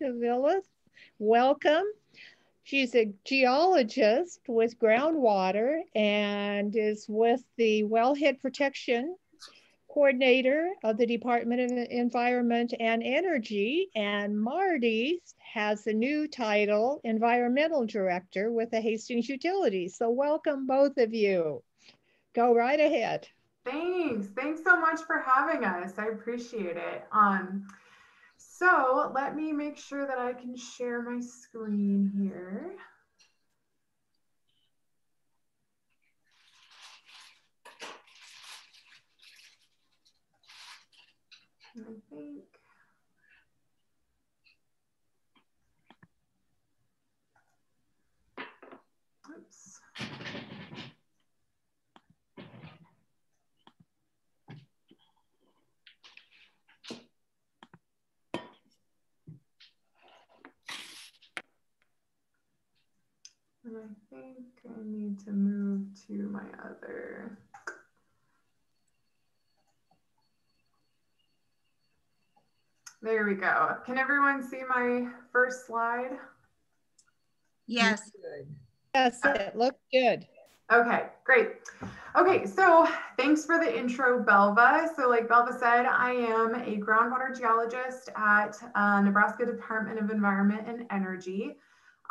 Davilas. Welcome. She's a geologist with groundwater and is with the Wellhead Protection Coordinator of the Department of Environment and Energy. And Marty has the new title, Environmental Director with the Hastings Utilities. So welcome both of you. Go right ahead. Thanks. Thanks so much for having us. I appreciate it. Um, so let me make sure that I can share my screen here. I think. And I think I need to move to my other. There we go. Can everyone see my first slide? Yes. Yes, it looks good. Okay, great. Okay, so thanks for the intro, Belva. So like Belva said, I am a groundwater geologist at uh, Nebraska Department of Environment and Energy.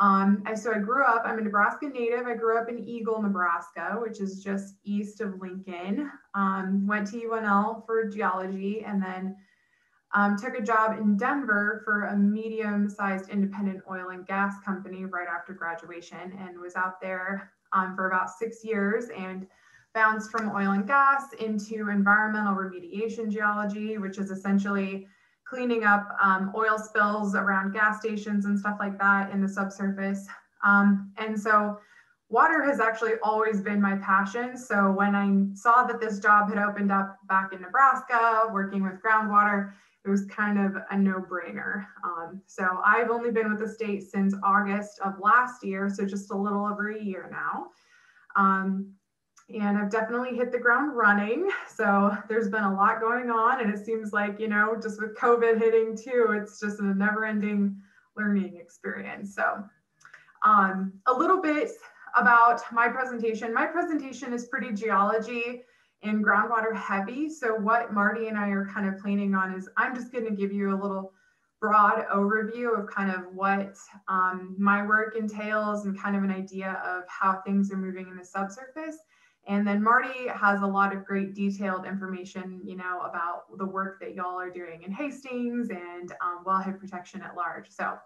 Um, and so I grew up, I'm a Nebraska native. I grew up in Eagle, Nebraska, which is just east of Lincoln. Um, went to UNL for geology and then um, took a job in Denver for a medium sized independent oil and gas company right after graduation and was out there um, for about six years and bounced from oil and gas into environmental remediation geology, which is essentially cleaning up um, oil spills around gas stations and stuff like that in the subsurface. Um, and so water has actually always been my passion. So when I saw that this job had opened up back in Nebraska, working with groundwater, it was kind of a no-brainer. Um, so I've only been with the state since August of last year, so just a little over a year now. Um, and I've definitely hit the ground running. So there's been a lot going on, and it seems like, you know, just with COVID hitting too, it's just a never ending learning experience. So, um, a little bit about my presentation. My presentation is pretty geology and groundwater heavy. So, what Marty and I are kind of planning on is I'm just going to give you a little broad overview of kind of what um, my work entails and kind of an idea of how things are moving in the subsurface. And then Marty has a lot of great detailed information, you know, about the work that y'all are doing in Hastings and um, wellhead protection at large. So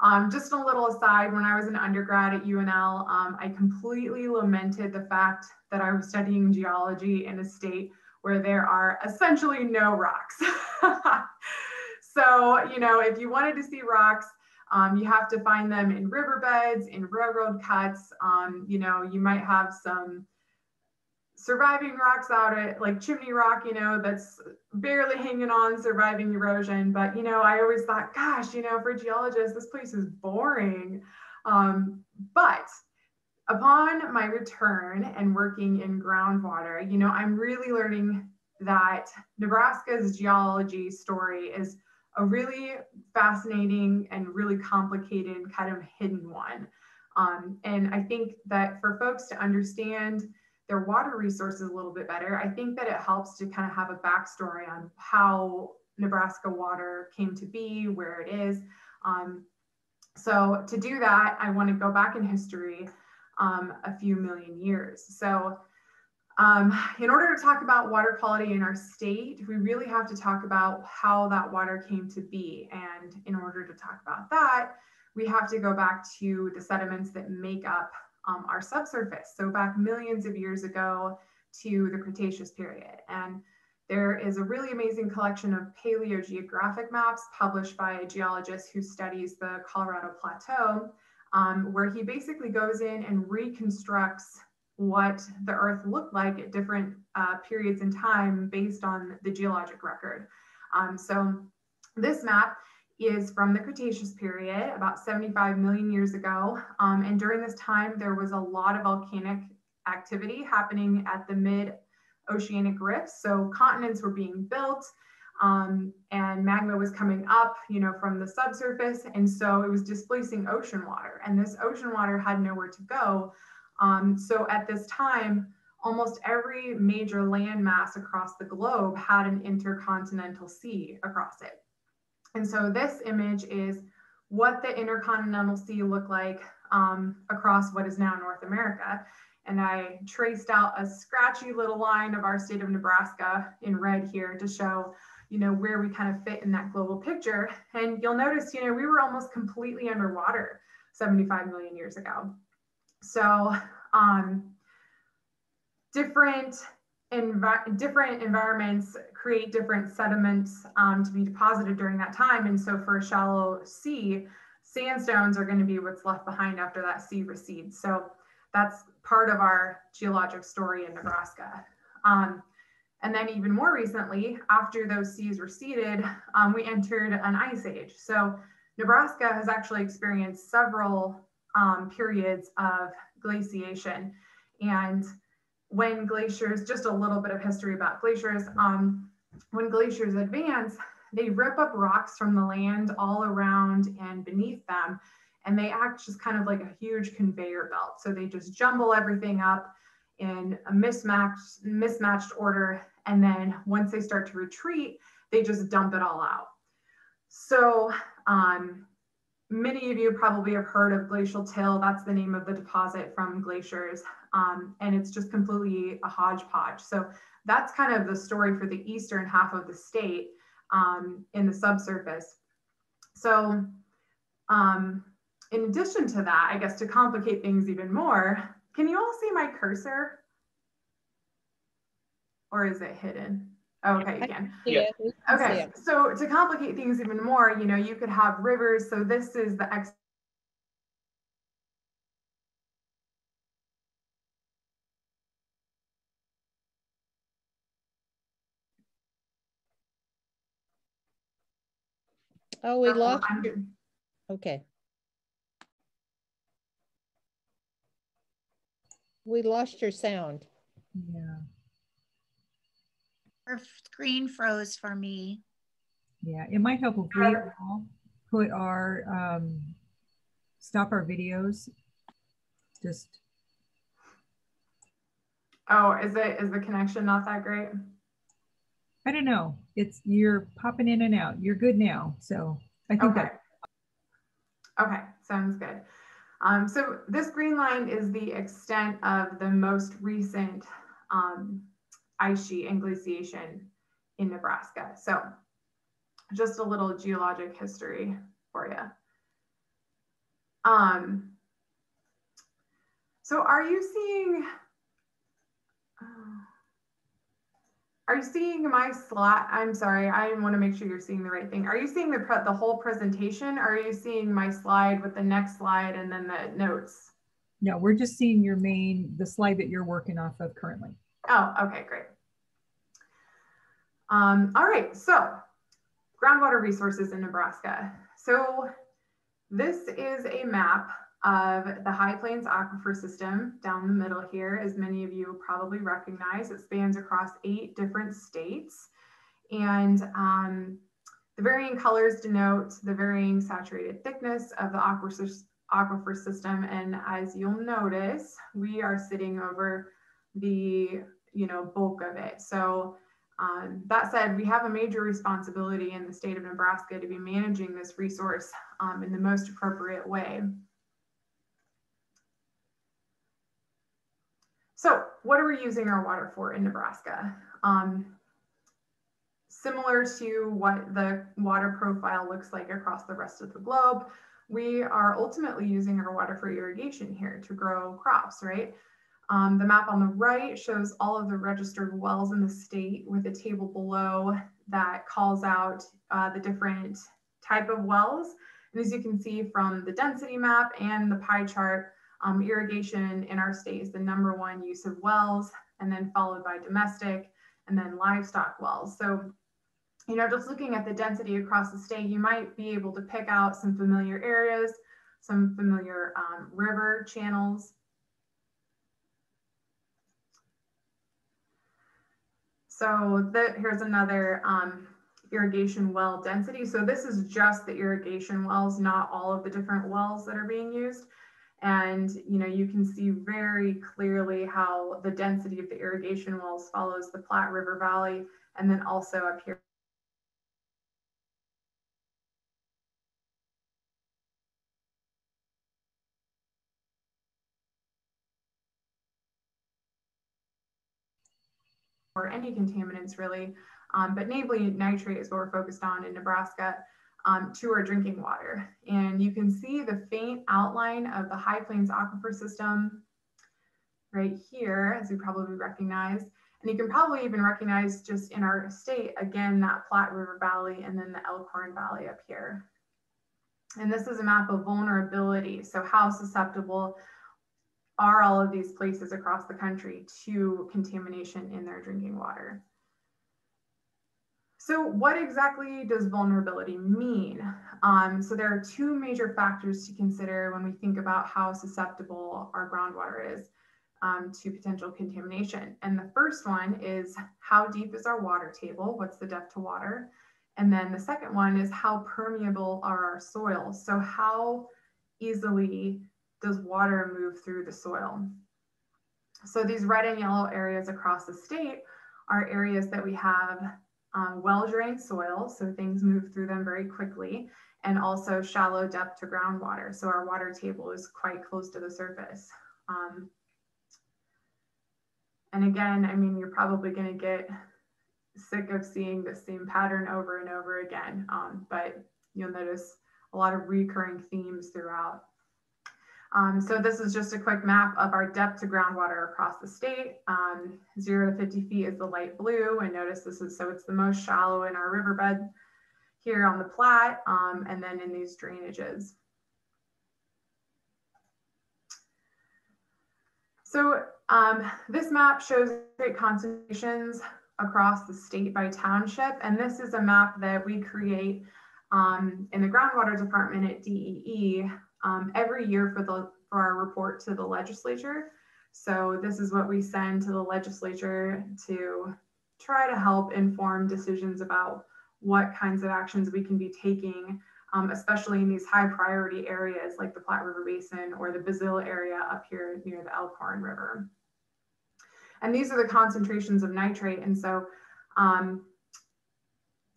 um, just a little aside, when I was an undergrad at UNL, um, I completely lamented the fact that I was studying geology in a state where there are essentially no rocks. so, you know, if you wanted to see rocks, um, you have to find them in riverbeds, in railroad cuts. Um, you know, you might have some surviving rocks out at like Chimney Rock, you know, that's barely hanging on, surviving erosion. But, you know, I always thought, gosh, you know, for geologists, this place is boring. Um, but upon my return and working in groundwater, you know, I'm really learning that Nebraska's geology story is a really fascinating and really complicated kind of hidden one. Um, and I think that for folks to understand their water resources a little bit better, I think that it helps to kind of have a backstory on how Nebraska water came to be, where it is. Um, so to do that, I want to go back in history um, a few million years. So um, in order to talk about water quality in our state, we really have to talk about how that water came to be. And in order to talk about that, we have to go back to the sediments that make up um, our subsurface. So back millions of years ago to the Cretaceous period. And there is a really amazing collection of paleogeographic maps published by a geologist who studies the Colorado Plateau, um, where he basically goes in and reconstructs what the Earth looked like at different uh, periods in time based on the geologic record. Um, so this map is from the Cretaceous period, about 75 million years ago. Um, and during this time, there was a lot of volcanic activity happening at the mid oceanic rifts. So continents were being built. Um, and magma was coming up, you know, from the subsurface. And so it was displacing ocean water. And this ocean water had nowhere to go. Um, so at this time, almost every major landmass across the globe had an intercontinental sea across it. And so this image is what the intercontinental sea looked like um, across what is now North America. And I traced out a scratchy little line of our state of Nebraska in red here to show, you know, where we kind of fit in that global picture. And you'll notice, you know, we were almost completely underwater 75 million years ago. So um, different envi different environments create different sediments um, to be deposited during that time. And so for a shallow sea, sandstones are going to be what's left behind after that sea recedes. So that's part of our geologic story in Nebraska. Um, and then even more recently, after those seas receded, um, we entered an ice age. So Nebraska has actually experienced several um, periods of glaciation. And when glaciers, just a little bit of history about glaciers, um, when glaciers advance, they rip up rocks from the land all around and beneath them. And they act just kind of like a huge conveyor belt. So they just jumble everything up in a mismatched, mismatched order. And then once they start to retreat, they just dump it all out. So um, many of you probably have heard of glacial till. That's the name of the deposit from glaciers. Um, and it's just completely a hodgepodge. So that's kind of the story for the eastern half of the state um, in the subsurface. So um, in addition to that, I guess to complicate things even more, can you all see my cursor? Or is it hidden? Okay, again. Yeah. Okay, so to complicate things even more, you know, you could have rivers. So this is the X Oh, we oh, lost Okay. We lost your sound. Yeah, Her screen froze for me. yeah. It might help if we all put our, um, stop our videos. Just, Oh, is it is the connection not that great? I don't know. It's, you're popping in and out. You're good now. So I think Okay. that, Okay, sounds good. Um, so this green line is the extent of the most recent um, ice sheet and glaciation in Nebraska. So just a little geologic history for you. Um, so are you seeing, uh, are you seeing my slide? I'm sorry, I want to make sure you're seeing the right thing. Are you seeing the pre the whole presentation? Or are you seeing my slide with the next slide and then the notes? no, we're just seeing your main, the slide that you're working off of currently. Oh, okay, great. Um, all right, so groundwater resources in Nebraska. So this is a map of the High Plains Aquifer System down the middle here, as many of you probably recognize. It spans across eight different states. And um, the varying colors denote the varying saturated thickness of the aquifer, aquifer system. And as you'll notice, we are sitting over the you know bulk of it. So um, that said, we have a major responsibility in the state of Nebraska to be managing this resource um, in the most appropriate way. So what are we using our water for in Nebraska? Um, similar to what the water profile looks like across the rest of the globe, we are ultimately using our water for irrigation here to grow crops, right? Um, the map on the right shows all of the registered wells in the state with a table below that calls out uh, the different type of wells. And as you can see from the density map and the pie chart, um, irrigation in our state is the number one use of wells and then followed by domestic and then livestock wells. So, you know, just looking at the density across the state, you might be able to pick out some familiar areas, some familiar um, river channels, So the, here's another um, irrigation well density. So this is just the irrigation wells, not all of the different wells that are being used. And you know, you can see very clearly how the density of the irrigation wells follows the Platte River Valley and then also up here or any contaminants really, um, but namely nitrate is what we're focused on in Nebraska um, to our drinking water. And you can see the faint outline of the High Plains Aquifer System right here, as you probably recognize. And you can probably even recognize just in our state, again, that Platte River Valley and then the Elkhorn Valley up here. And this is a map of vulnerability. So how susceptible are all of these places across the country to contamination in their drinking water. So what exactly does vulnerability mean? Um, so there are two major factors to consider when we think about how susceptible our groundwater is um, to potential contamination. And the first one is how deep is our water table? What's the depth to water? And then the second one is how permeable are our soils? So how easily does water move through the soil? So these red and yellow areas across the state are areas that we have um, well-drained soil, so things move through them very quickly, and also shallow depth to groundwater. So our water table is quite close to the surface. Um, and again, I mean, you're probably going to get sick of seeing the same pattern over and over again, um, but you'll notice a lot of recurring themes throughout. Um, so this is just a quick map of our depth to groundwater across the state. Um, zero to 50 feet is the light blue. And notice this is, so it's the most shallow in our riverbed here on the Platte, um, and then in these drainages. So um, this map shows great concentrations across the state by township. And this is a map that we create um, in the groundwater department at DEE um, every year for the for our report to the legislature. So this is what we send to the legislature to try to help inform decisions about what kinds of actions we can be taking, um, especially in these high priority areas like the Platte River Basin or the Bazile area up here near the Elkhorn River. And these are the concentrations of nitrate. And so um,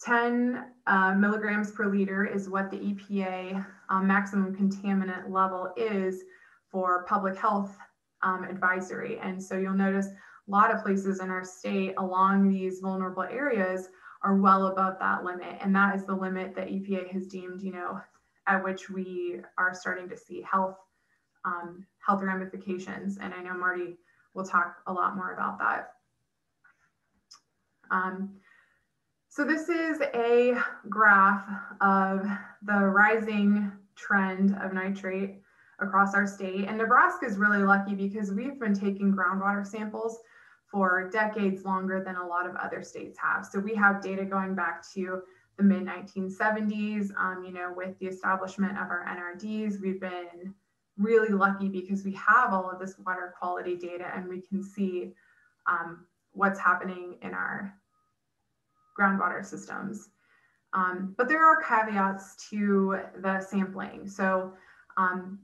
10 uh, milligrams per liter is what the EPA um, maximum contaminant level is for public health um, advisory. And so you'll notice a lot of places in our state along these vulnerable areas are well above that limit. And that is the limit that EPA has deemed, you know, at which we are starting to see health um, health ramifications. And I know Marty will talk a lot more about that. Um, so this is a graph of the rising trend of nitrate across our state. And Nebraska is really lucky because we've been taking groundwater samples for decades longer than a lot of other states have. So we have data going back to the mid 1970s. Um, you know, with the establishment of our NRDs, we've been really lucky because we have all of this water quality data and we can see um, what's happening in our groundwater systems. Um, but there are caveats to the sampling. So, um,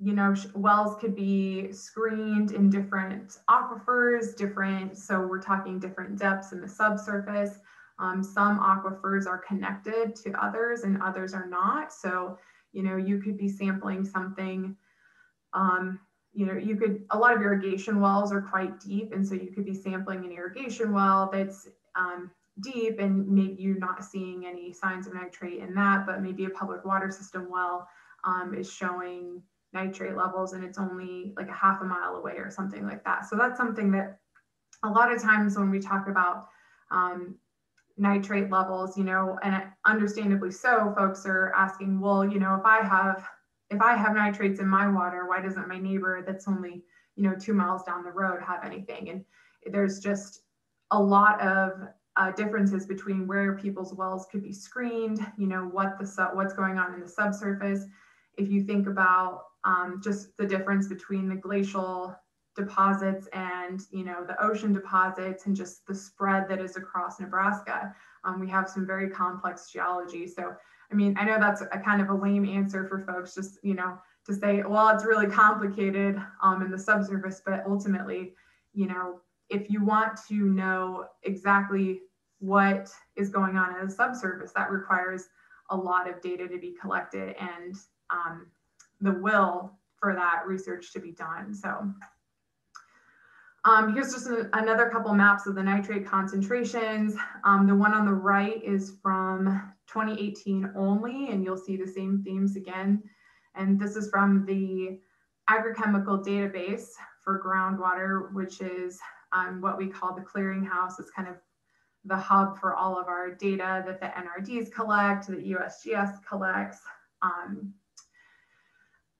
you know, wells could be screened in different aquifers, different, so we're talking different depths in the subsurface. Um, some aquifers are connected to others and others are not. So, you know, you could be sampling something, um, you know, you could, a lot of irrigation wells are quite deep. And so you could be sampling an irrigation well that's um, deep and maybe you're not seeing any signs of nitrate in that, but maybe a public water system well um, is showing nitrate levels and it's only like a half a mile away or something like that. So that's something that a lot of times when we talk about um, nitrate levels, you know, and understandably so, folks are asking, well, you know, if I have if I have nitrates in my water, why doesn't my neighbor that's only, you know, two miles down the road have anything? And there's just a lot of uh, differences between where people's wells could be screened, you know, what the what's going on in the subsurface. If you think about um, just the difference between the glacial deposits and you know the ocean deposits and just the spread that is across Nebraska. Um, we have some very complex geology. So I mean, I know that's a kind of a lame answer for folks, just you know, to say, well, it's really complicated um, in the subsurface, but ultimately, you know, if you want to know exactly what is going on in the subsurface, that requires a lot of data to be collected and um, the will for that research to be done. So um, here's just a, another couple maps of the nitrate concentrations. Um, the one on the right is from 2018 only, and you'll see the same themes again. And this is from the agrochemical database for groundwater, which is um, what we call the clearinghouse. It's kind of the hub for all of our data that the NRDs collect, that USGS collects. Um,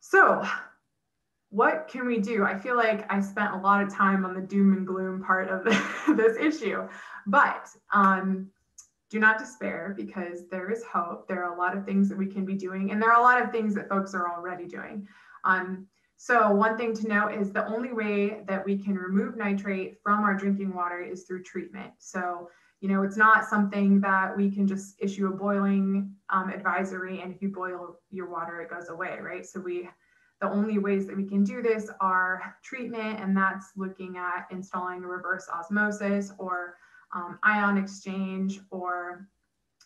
so what can we do? I feel like I spent a lot of time on the doom and gloom part of this issue, but um, do not despair because there is hope. There are a lot of things that we can be doing, and there are a lot of things that folks are already doing. Um, so one thing to note is the only way that we can remove nitrate from our drinking water is through treatment. So, you know, it's not something that we can just issue a boiling um, advisory and if you boil your water, it goes away, right? So we the only ways that we can do this are treatment, and that's looking at installing a reverse osmosis or um, ion exchange or,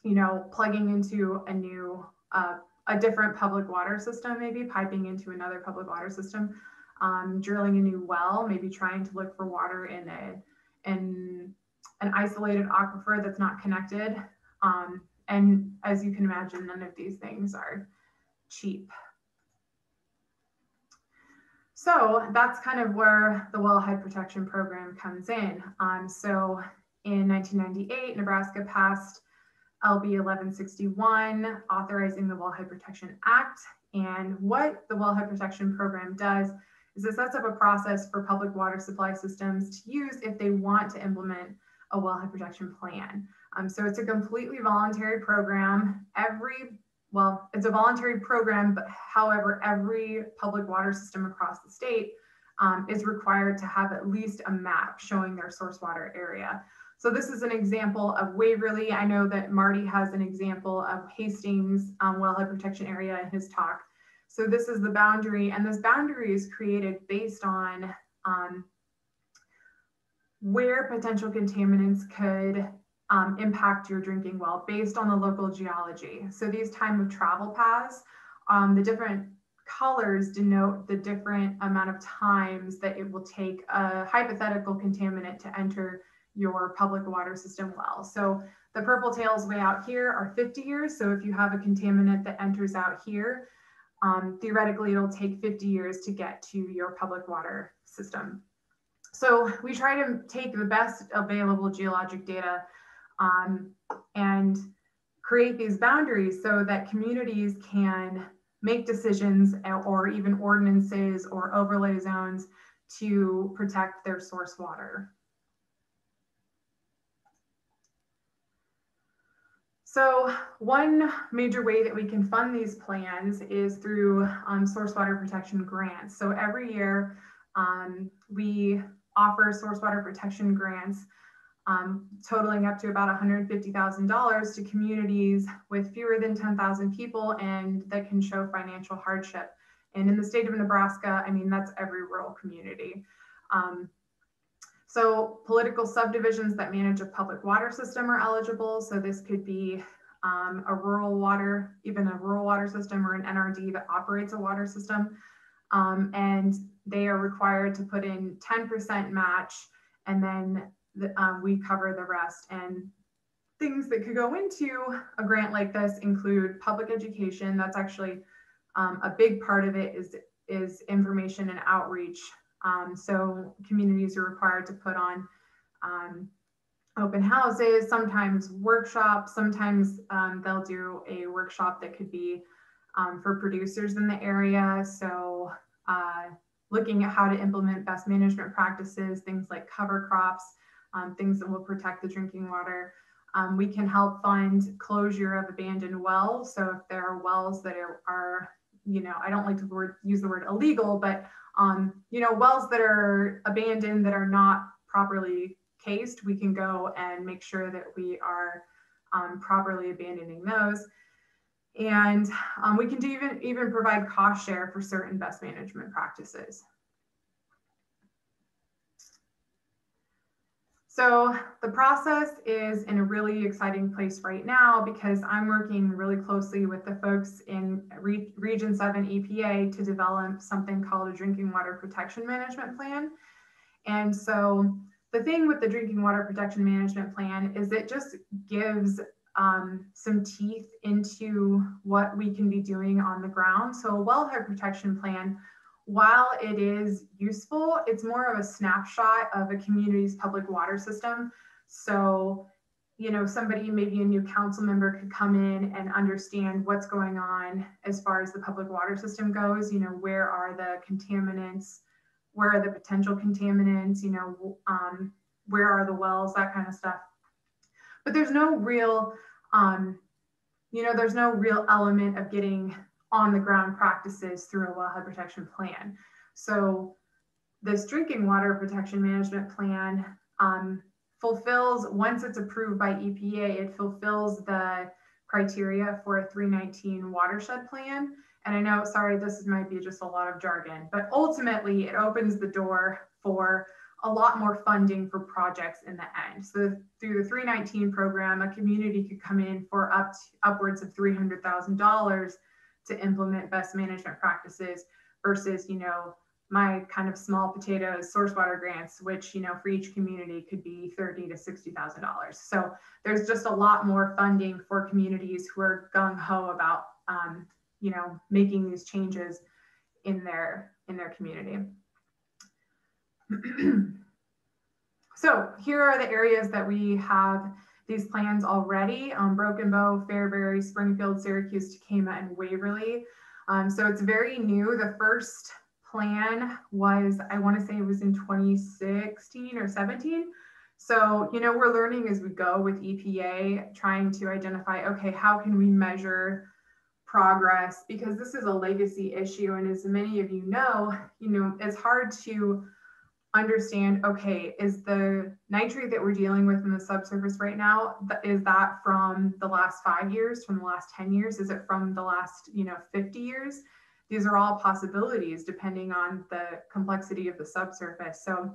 you know, plugging into a new, uh, a different public water system, maybe piping into another public water system, um, drilling a new well, maybe trying to look for water in a, in an isolated aquifer that's not connected. Um, and as you can imagine, none of these things are cheap. So that's kind of where the wellhead protection program comes in. Um, so in 1998, Nebraska passed LB 1161, authorizing the Wellhead Protection Act. And what the Wellhead Protection Program does is it sets up a process for public water supply systems to use if they want to implement a wellhead protection plan. Um, so it's a completely voluntary program. Every well, it's a voluntary program, but however, every public water system across the state um, is required to have at least a map showing their source water area. So this is an example of Waverly. I know that Marty has an example of Hastings um, wellhead protection area in his talk. So this is the boundary, and this boundary is created based on um, where potential contaminants could um, impact your drinking well based on the local geology. So these time of travel paths, um, the different colors denote the different amount of times that it will take a hypothetical contaminant to enter your public water system well. So the purple tails way out here are 50 years. So if you have a contaminant that enters out here, um, theoretically it'll take 50 years to get to your public water system. So we try to take the best available geologic data um, and create these boundaries so that communities can make decisions or even ordinances or overlay zones to protect their source water. So one major way that we can fund these plans is through um, source water protection grants. So every year um, we offer source water protection grants um, totaling up to about $150,000 to communities with fewer than 10,000 people and that can show financial hardship. And in the state of Nebraska, I mean, that's every rural community. Um, so political subdivisions that manage a public water system are eligible. So this could be um, a rural water, even a rural water system or an NRD that operates a water system. Um, and they are required to put in 10% match and then the, um, we cover the rest. And things that could go into a grant like this include public education. That's actually um, a big part of it is, is information and outreach. Um, so communities are required to put on um, open houses, sometimes workshops, sometimes um, they'll do a workshop that could be um, for producers in the area. So uh, looking at how to implement best management practices, things like cover crops, um, things that will protect the drinking water. Um, we can help fund closure of abandoned wells. So if there are wells that are, are you know, I don't like to word, use the word illegal, but, um, you know, wells that are abandoned that are not properly cased, we can go and make sure that we are um, properly abandoning those. And um, we can even, even provide cost share for certain best management practices. So the process is in a really exciting place right now because I'm working really closely with the folks in Re Region 7 EPA to develop something called a drinking water protection management plan. And so the thing with the drinking water protection management plan is it just gives um, some teeth into what we can be doing on the ground. So a wellhead protection plan while it is useful, it's more of a snapshot of a community's public water system. So, you know, somebody, maybe a new council member could come in and understand what's going on as far as the public water system goes. You know, where are the contaminants? Where are the potential contaminants? You know, um, where are the wells? That kind of stuff. But there's no real, um, you know, there's no real element of getting on the ground practices through a wellhead protection plan. So this drinking water protection management plan um, fulfills, once it's approved by EPA, it fulfills the criteria for a 319 watershed plan. And I know, sorry, this might be just a lot of jargon, but ultimately it opens the door for a lot more funding for projects in the end. So through the 319 program, a community could come in for up to, upwards of $300,000 to implement best management practices versus, you know, my kind of small potatoes source water grants, which, you know, for each community could be thirty to $60,000. So there's just a lot more funding for communities who are gung ho about, um, you know, making these changes in their, in their community. so here are the areas that we have these plans already, um, Broken Bow, Fairbury, Springfield, Syracuse, Tekamah, and Waverly. Um, so it's very new. The first plan was, I want to say it was in 2016 or 17. So, you know, we're learning as we go with EPA, trying to identify, okay, how can we measure progress? Because this is a legacy issue. And as many of you know, you know, it's hard to understand okay is the nitrate that we're dealing with in the subsurface right now is that from the last five years from the last 10 years? Is it from the last you know 50 years? These are all possibilities depending on the complexity of the subsurface. So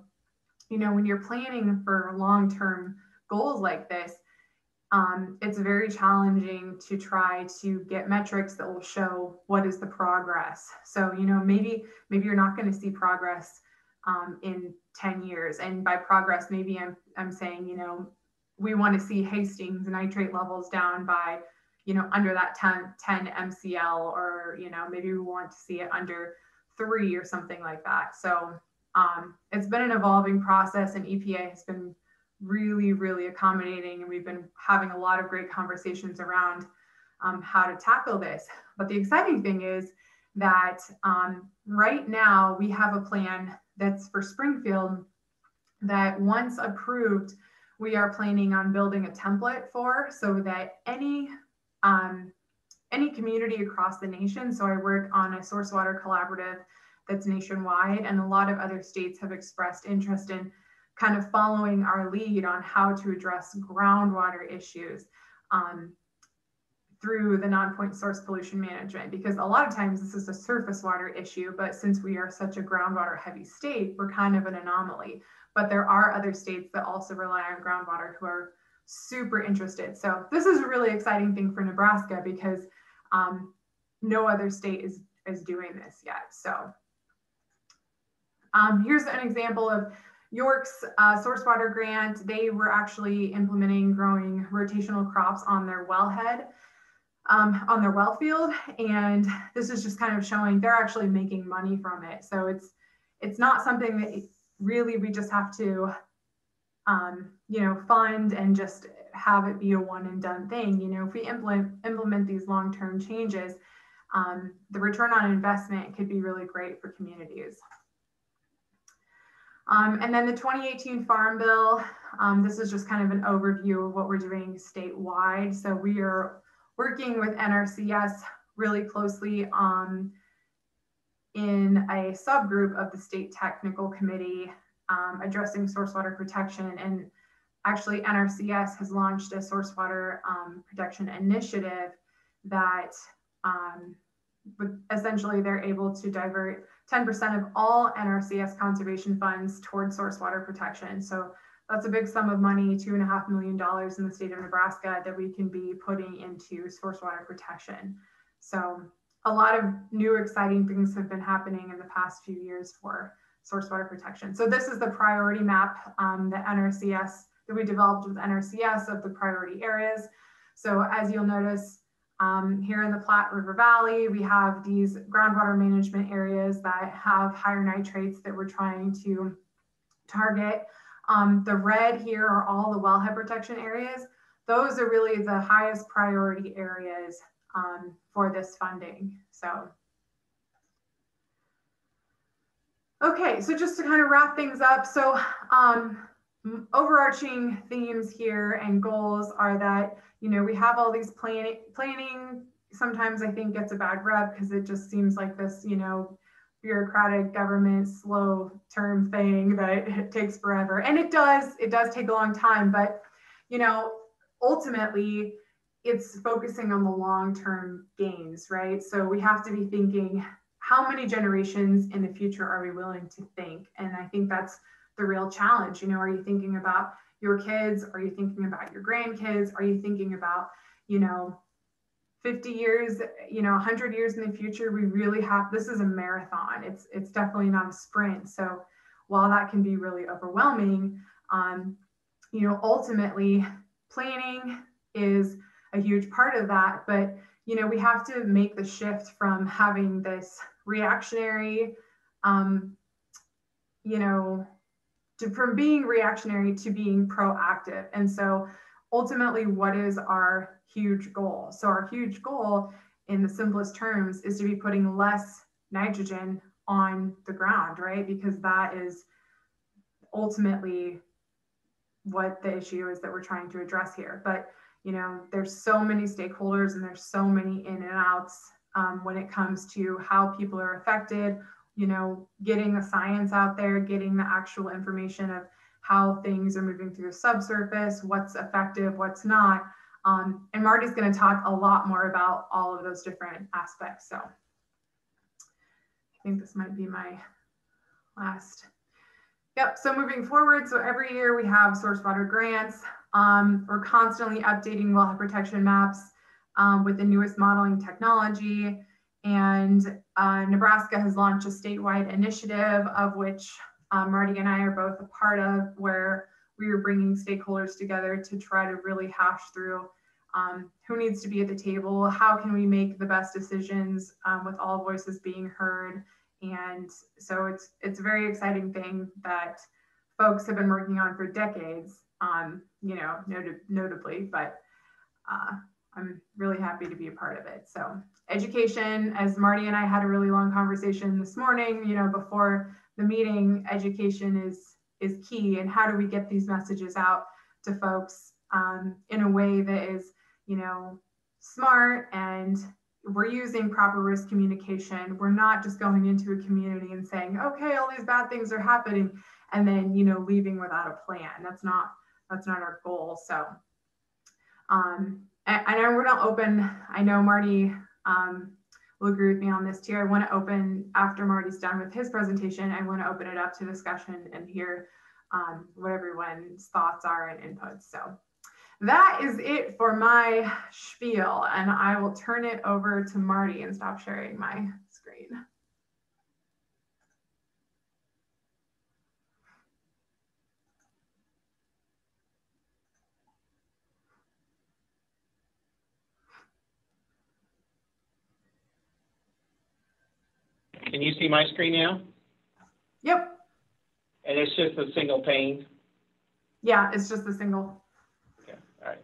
you know when you're planning for long-term goals like this um, it's very challenging to try to get metrics that will show what is the progress. So you know maybe maybe you're not going to see progress um, in 10 years. And by progress, maybe I'm, I'm saying, you know, we want to see Hastings nitrate levels down by, you know, under that 10, 10 MCL, or, you know, maybe we want to see it under three or something like that. So um, it's been an evolving process, and EPA has been really, really accommodating. And we've been having a lot of great conversations around um, how to tackle this. But the exciting thing is that um, right now we have a plan that's for Springfield that once approved, we are planning on building a template for so that any um, any community across the nation. So I work on a source water collaborative that's nationwide, and a lot of other states have expressed interest in kind of following our lead on how to address groundwater issues. Um, through the non-point source pollution management because a lot of times this is a surface water issue but since we are such a groundwater heavy state we're kind of an anomaly. But there are other states that also rely on groundwater who are super interested. So this is a really exciting thing for nebraska because um, no other state is is doing this yet. So um, here's an example of York's uh, source water grant, they were actually implementing growing rotational crops on their wellhead um, on their well field. And this is just kind of showing they're actually making money from it. So it's it's not something that really we just have to um, you know fund and just have it be a one and done thing. You know, if we implement implement these long term changes, um, the return on investment could be really great for communities. Um, and then the 2018 Farm Bill, um, this is just kind of an overview of what we're doing statewide. So we are working with NRCS really closely um, in a subgroup of the state technical committee um, addressing source water protection. And actually NRCS has launched a source water um, protection initiative that um, essentially they're able to divert 10% of all NRCS conservation funds towards source water protection. So that's a big sum of money, two and a half million dollars in the state of Nebraska that we can be putting into source water protection. So a lot of new exciting things have been happening in the past few years for source water protection. So this is the priority map um, that NRCS that we developed with NRCS of the priority areas. So as you'll notice, um, here in the Platte River Valley, we have these groundwater management areas that have higher nitrates that we're trying to target. Um, the red here are all the wellhead protection areas. Those are really the highest priority areas um, for this funding. So, okay, so just to kind of wrap things up. So um, overarching themes here and goals are that you know we have all these planning planning sometimes i think gets a bad rep because it just seems like this you know bureaucratic government slow term thing that it takes forever and it does it does take a long time but you know ultimately it's focusing on the long term gains right so we have to be thinking how many generations in the future are we willing to think and i think that's the real challenge. You know, are you thinking about your kids? Are you thinking about your grandkids? Are you thinking about, you know, 50 years, you know, 100 years in the future? We really have this is a marathon. It's it's definitely not a sprint. So while that can be really overwhelming, um, you know, ultimately planning is a huge part of that. But you know, we have to make the shift from having this reactionary, um, you know, to, from being reactionary to being proactive. And so ultimately, what is our huge goal? So our huge goal in the simplest terms is to be putting less nitrogen on the ground, right? Because that is ultimately what the issue is that we're trying to address here. But you know, there's so many stakeholders and there's so many in and outs um, when it comes to how people are affected, you know, getting the science out there, getting the actual information of how things are moving through the subsurface, what's effective, what's not. Um, and Marty's going to talk a lot more about all of those different aspects. So I think this might be my last. Yep, so moving forward, so every year we have source water grants. Um, we're constantly updating wellhead protection maps um, with the newest modeling technology. And uh, Nebraska has launched a statewide initiative of which uh, Marty and I are both a part of, where we are bringing stakeholders together to try to really hash through um, who needs to be at the table, how can we make the best decisions um, with all voices being heard. And so it's it's a very exciting thing that folks have been working on for decades, um, you know, not- notably, but uh, I'm really happy to be a part of it. So education, as Marty and I had a really long conversation this morning, you know, before the meeting, education is is key. And how do we get these messages out to folks um, in a way that is, you know, smart and we're using proper risk communication. We're not just going into a community and saying, okay, all these bad things are happening, and then you know leaving without a plan. That's not that's not our goal. So, um, and, and I want to open. I know Marty um, will agree with me on this too. I want to open, after Marty's done with his presentation, I want to open it up to discussion and hear um, what everyone's thoughts are and inputs. So that is it for my spiel and I will turn it over to Marty and stop sharing my screen. Can you see my screen now? Yep. And it's just a single pane? Yeah, it's just a single. Okay, all right.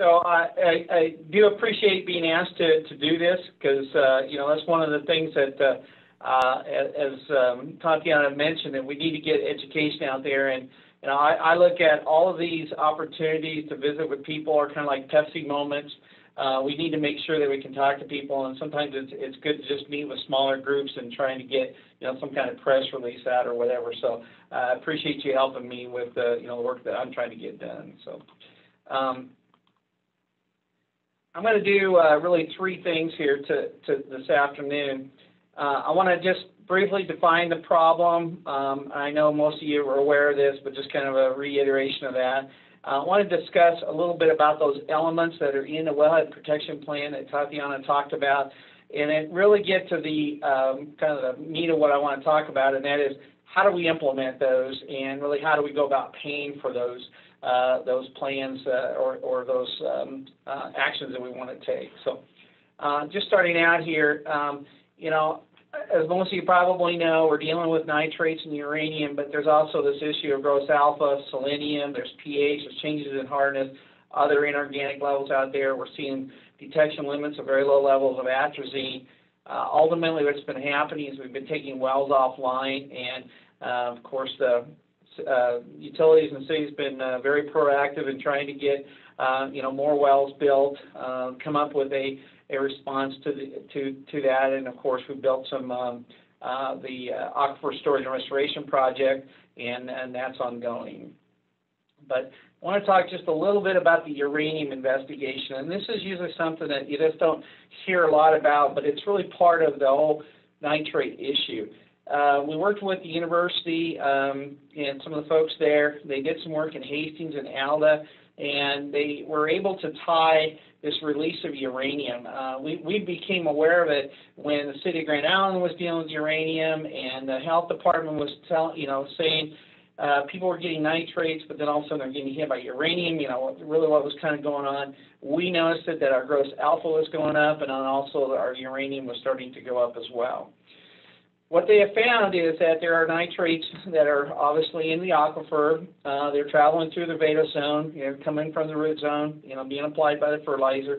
So I, I, I do appreciate being asked to, to do this because, uh, you know, that's one of the things that, uh, uh, as um, Tatiana mentioned, that we need to get education out there. And, you know, I, I look at all of these opportunities to visit with people are kind of like Pepsi moments uh, we need to make sure that we can talk to people, and sometimes it's it's good to just meet with smaller groups and trying to get you know some kind of press release out or whatever. So I appreciate you helping me with the you know the work that I'm trying to get done. So. Um, I'm going to do uh, really three things here to, to this afternoon. Uh, I want to just briefly define the problem. Um, I know most of you are aware of this, but just kind of a reiteration of that. Uh, I want to discuss a little bit about those elements that are in the wellhead protection plan that Tatiana talked about, and then really get to the um, kind of the meat of what I want to talk about, and that is how do we implement those, and really how do we go about paying for those uh, those plans uh, or, or those um, uh, actions that we want to take. So, uh, just starting out here, um, you know, as most of you probably know, we're dealing with nitrates and uranium, but there's also this issue of gross alpha, selenium, there's pH, there's changes in hardness, other inorganic levels out there. We're seeing detection limits of very low levels of atrazine. Uh, ultimately, what's been happening is we've been taking wells offline, and uh, of course, the uh, utilities and cities been uh, very proactive in trying to get uh, you know more wells built, uh, come up with a a response to the, to to that, and of course we built some um, uh, the uh, aquifer storage and restoration project, and and that's ongoing. But I want to talk just a little bit about the uranium investigation, and this is usually something that you just don't hear a lot about, but it's really part of the whole nitrate issue. Uh, we worked with the university um, and some of the folks there. They did some work in Hastings and Alda, and they were able to tie this release of uranium. Uh, we, we became aware of it when the city of Grand Island was dealing with uranium, and the health department was tell, you know, saying uh, people were getting nitrates, but then all of a sudden they're getting hit by uranium. You know, really what was kind of going on. We noticed that, that our gross alpha was going up, and also our uranium was starting to go up as well. What they have found is that there are nitrates that are obviously in the aquifer. Uh, they're traveling through the vadose zone, you know, coming from the root zone, you know, being applied by the fertilizer.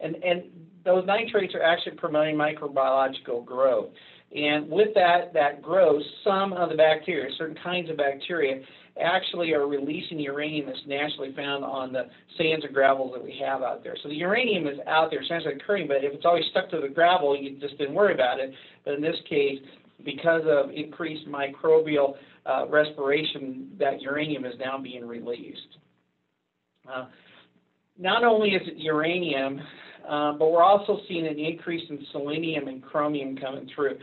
And, and those nitrates are actually promoting microbiological growth. And with that, that growth, some of the bacteria, certain kinds of bacteria, actually are releasing uranium that's naturally found on the sands and gravels that we have out there. So the uranium is out there, it's naturally occurring, but if it's always stuck to the gravel, you just didn't worry about it. But in this case, because of increased microbial uh, respiration, that uranium is now being released. Uh, not only is it uranium, uh, but we're also seeing an increase in selenium and chromium coming through.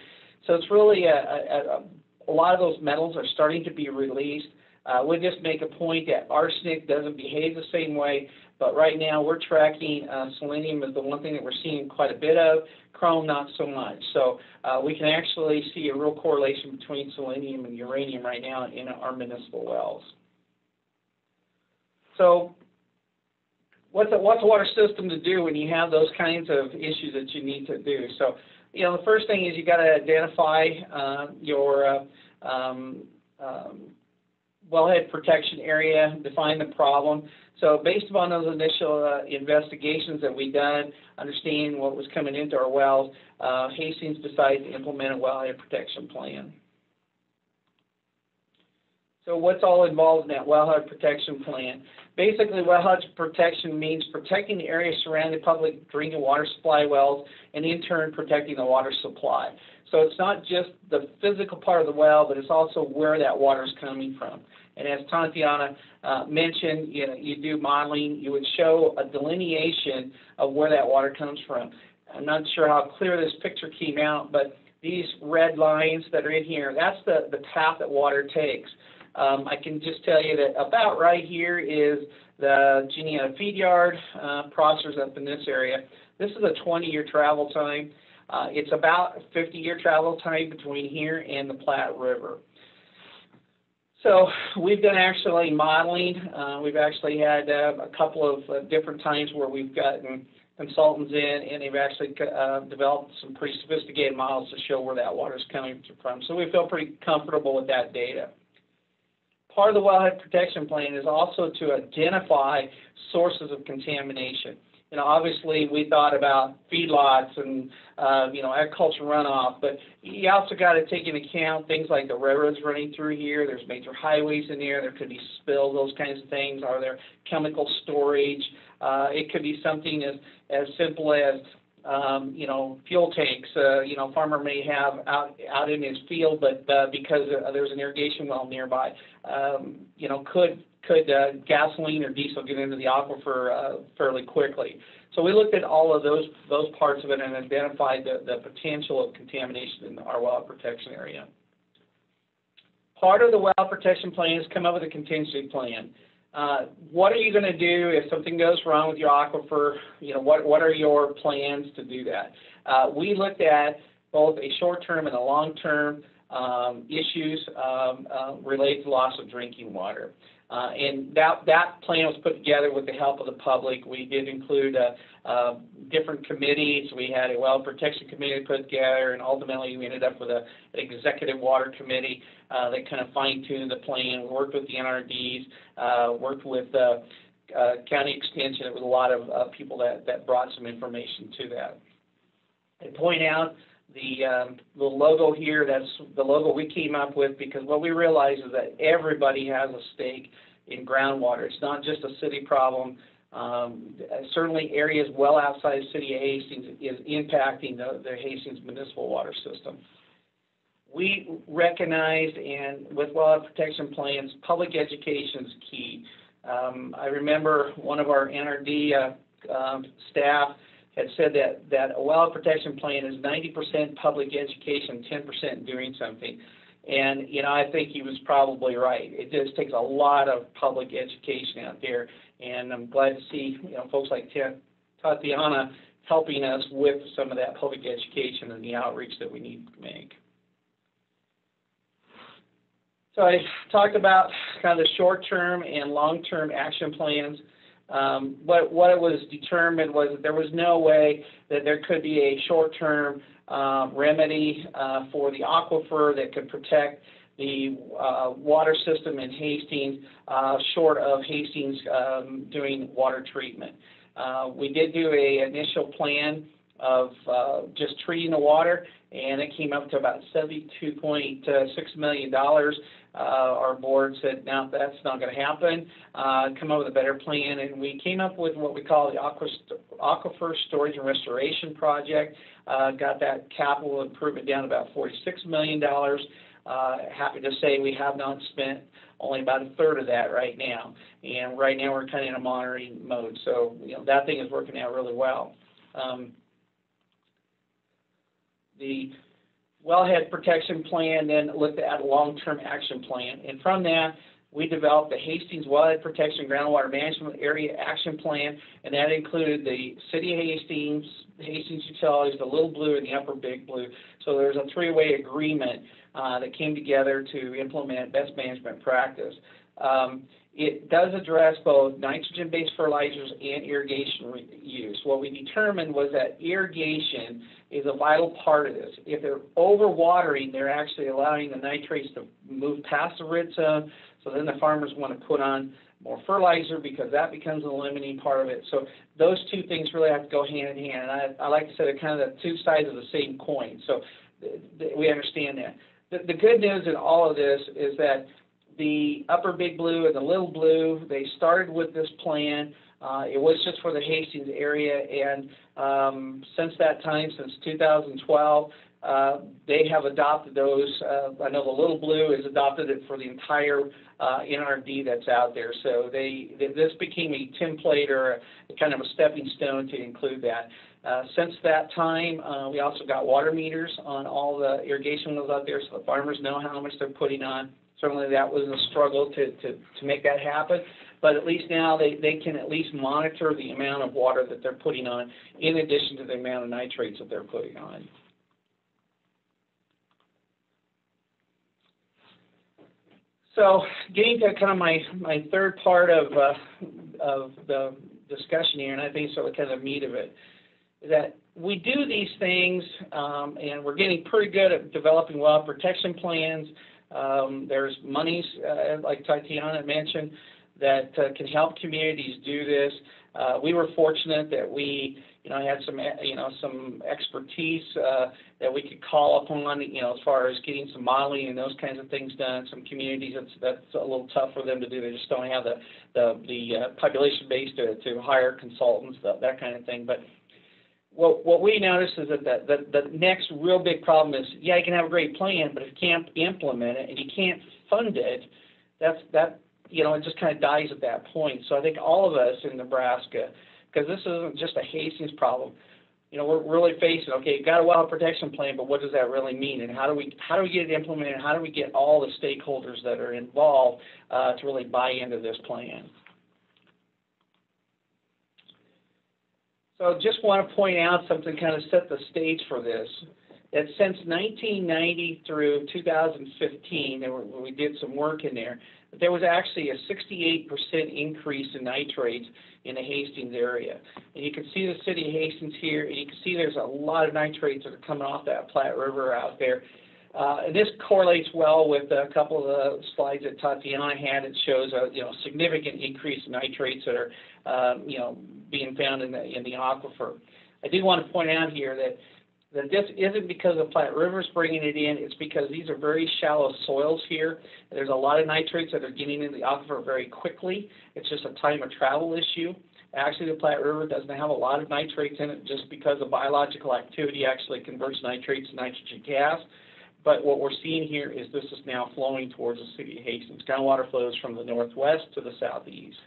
So it's really a, a, a lot of those metals are starting to be released. Uh, we'll just make a point that arsenic doesn't behave the same way, but right now we're tracking uh, selenium is the one thing that we're seeing quite a bit of, chrome not so much. So uh, we can actually see a real correlation between selenium and uranium right now in our municipal wells. So what's a, what's a water system to do when you have those kinds of issues that you need to do? So, you know, the first thing is you got to identify uh, your uh, um, um, wellhead protection area, define the problem. So based upon those initial uh, investigations that we done, understanding what was coming into our wells, uh, Hastings decided to implement a wellhead protection plan. So what's all involved in that wellhead protection plan? Basically, wellhead protection means protecting the area surrounding public drinking water supply wells and in turn protecting the water supply. So it's not just the physical part of the well, but it's also where that water is coming from. And as Tatiana uh, mentioned, you know, you do modeling, you would show a delineation of where that water comes from. I'm not sure how clear this picture came out, but these red lines that are in here, that's the, the path that water takes. Um, I can just tell you that about right here is the Juniata feed yard, uh, processors up in this area. This is a 20-year travel time. Uh, it's about a 50-year travel time between here and the Platte River. So we've done actually modeling. Uh, we've actually had uh, a couple of uh, different times where we've gotten consultants in and they've actually uh, developed some pretty sophisticated models to show where that water is coming from. So we feel pretty comfortable with that data. Part of the wellhead protection plan is also to identify sources of contamination you know, obviously we thought about feedlots and, uh, you know, agriculture runoff, but you also got to take into account things like the railroads running through here. There's major highways in there. There could be spills, those kinds of things. Are there chemical storage? Uh, it could be something as, as simple as um, you know, fuel tanks. Uh, you know, farmer may have out out in his field, but uh, because uh, there's an irrigation well nearby, um, you know, could could uh, gasoline or diesel get into the aquifer uh, fairly quickly? So we looked at all of those those parts of it and identified the, the potential of contamination in our well protection area. Part of the well protection plan is come up with a contingency plan. Uh, what are you going to do if something goes wrong with your aquifer? You know, what, what are your plans to do that? Uh, we looked at both a short-term and a long-term um, issues um, uh, related to loss of drinking water. Uh, and that, that plan was put together with the help of the public. We did include uh, uh, different committees. We had a well protection committee put together, and ultimately we ended up with a, an executive water committee uh, that kind of fine-tuned the plan, We worked with the NRDs, uh, worked with uh, county extension. It was a lot of people that, that brought some information to that. I point out the um, the logo here, that's the logo we came up with because what we realize is that everybody has a stake in groundwater. It's not just a city problem. Um, certainly areas well outside the city of Hastings is impacting the, the Hastings municipal water system. We recognized and with well protection plans, public education is key. Um, I remember one of our NRD uh, um, staff had said that, that a well protection plan is 90% public education, 10% doing something. And, you know, I think he was probably right. It just takes a lot of public education out there. And I'm glad to see, you know, folks like Tatiana helping us with some of that public education and the outreach that we need to make. So I talked about kind of the short-term and long-term action plans. Um, what, what it was determined was that there was no way that there could be a short-term uh, remedy uh, for the aquifer that could protect the uh, water system in Hastings, uh, short of Hastings um, doing water treatment. Uh, we did do a initial plan of uh, just treating the water, and it came up to about $72.6 million. Uh, our board said, no, that's not going to happen. Uh, come up with a better plan, and we came up with what we call the Aquifer Storage and Restoration Project. Uh, got that capital improvement down about $46 million. Uh, happy to say we have not spent only about a third of that right now. And right now we're kind of in a monitoring mode. So, you know, that thing is working out really well. Um, the wellhead protection plan then looked at a long-term action plan. And from that, we developed the Hastings Wellhead Protection Groundwater Management Area Action Plan, and that included the City of Hastings, Hastings Utilities, the Little Blue, and the Upper Big Blue. So there's a three-way agreement uh, that came together to implement best management practice. Um, it does address both nitrogen-based fertilizers and irrigation use. What we determined was that irrigation is a vital part of this. If they're overwatering, they're actually allowing the nitrates to move past the root zone, so then the farmers want to put on more fertilizer because that becomes a limiting part of it. So those two things really have to go hand in hand. And I, I like to say they're kind of the two sides of the same coin. So th- th- we understand that. The, the good news in all of this is that the upper big blue and the little blue, they started with this plan. Uh, it was just for the Hastings area, and um, since that time, since 2012, uh, they have adopted those. Uh, I know the little blue has adopted it for the entire uh, NRD that's out there. So they, this became a template or a, kind of a stepping stone to include that. Uh, since that time, uh, we also got water meters on all the irrigation wells out there, so the farmers know how much they're putting on. Certainly that was a struggle to, to, to make that happen, but at least now they, they can at least monitor the amount of water that they're putting on in addition to the amount of nitrates that they're putting on. So getting to kind of my, my third part of, uh, of the discussion here, and I think sort of kind of the meat of it, is that we do these things, um, and we're getting pretty good at developing well protection plans, um, there's monies, uh, like Tatiana mentioned, that uh, can help communities do this. Uh, we were fortunate that we you know, had some, you know, some expertise uh, that we could call upon, you know, as far as getting some modeling and those kinds of things done. Some communities, that's, that's a little tough for them to do. They just don't have the, the, the uh, population base to, to hire consultants, that, that kind of thing. But what, what we noticed is that the, the, the next real big problem is, yeah, you can have a great plan, but if you can't implement it and you can't fund it, that's, that, you know, it just kind of dies at that point. So I think all of us in Nebraska because this isn't just a Hastings problem. You know, we're really facing, okay, you've got a wildlife protection plan, but what does that really mean? And how do we how do we get it implemented? How do we get all the stakeholders that are involved uh, to really buy into this plan? So just want to point out something kind of set the stage for this. That since 1990 through 2015, there we did some work in there, there was actually a 68% increase in nitrates in the Hastings area. And you can see the city of Hastings here, and you can see there's a lot of nitrates that are coming off that Platte River out there. Uh, this correlates well with a couple of the slides that Tatiana had. It shows a you know significant increase in nitrates that are um, you know being found in the in the aquifer. I do want to point out here that that this isn't because the Platte River is bringing it in, it's because these are very shallow soils here. There's a lot of nitrates that are getting into the aquifer very quickly. It's just a time of travel issue. Actually, the Platte River doesn't have a lot of nitrates in it just because of biological activity actually converts nitrates to nitrogen gas. But what we're seeing here is this is now flowing towards the city of Hastings. Groundwater flows from the northwest to the southeast.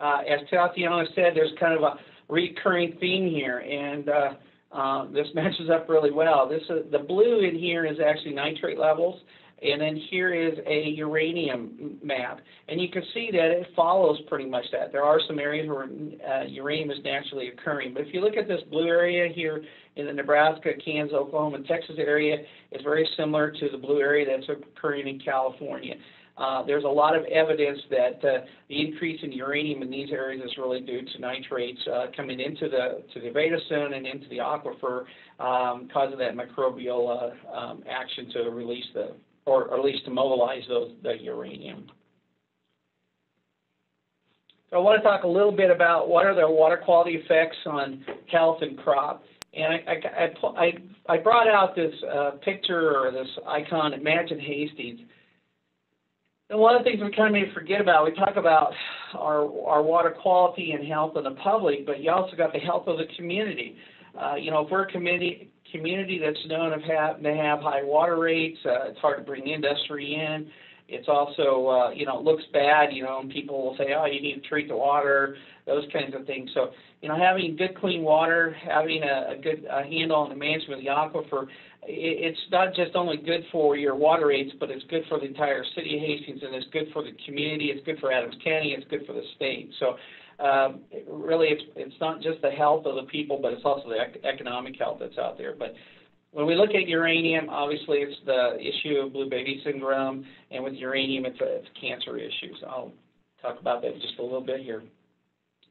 Uh, as Tatiana said, there's kind of a recurring theme here, and uh, uh, this matches up really well. This is, the blue in here is actually nitrate levels, and then here is a uranium map. And you can see that it follows pretty much that. There are some areas where uh, uranium is naturally occurring. But if you look at this blue area here in the Nebraska, Kansas, Oklahoma, and Texas area, is very similar to the blue area that's occurring in California. Uh, there's a lot of evidence that uh, the increase in uranium in these areas is really due to nitrates uh, coming into the to the vadose zone and into the aquifer, um, causing that microbial uh, um, action to release the, or, or, at least to mobilize those the uranium. So I want to talk a little bit about what are the water quality effects on health and crop. And I, I, I, I brought out this uh, picture or this icon, Imagine Hastings. And one of the things we kind of may forget about, we talk about our, our water quality and health of the public, but you also got the health of the community. Uh, you know, if we're a community, community that's known to have, to have high water rates, uh, it's hard to bring industry in. It's also, uh, you know, it looks bad, you know, and people will say, oh, you need to treat the water, those kinds of things. So, you know, having good clean water, having a, a good uh, handle on the management of the aquifer, it, it's not just only good for your water rates, but it's good for the entire city of Hastings, and it's good for the community, it's good for Adams County, it's good for the state. So, um, really, it's it's not just the health of the people, but it's also the ec- economic health that's out there. But when we look at uranium, obviously it's the issue of blue baby syndrome, and with uranium, it's a, it's cancer issue. So I'll talk about that just a little bit here.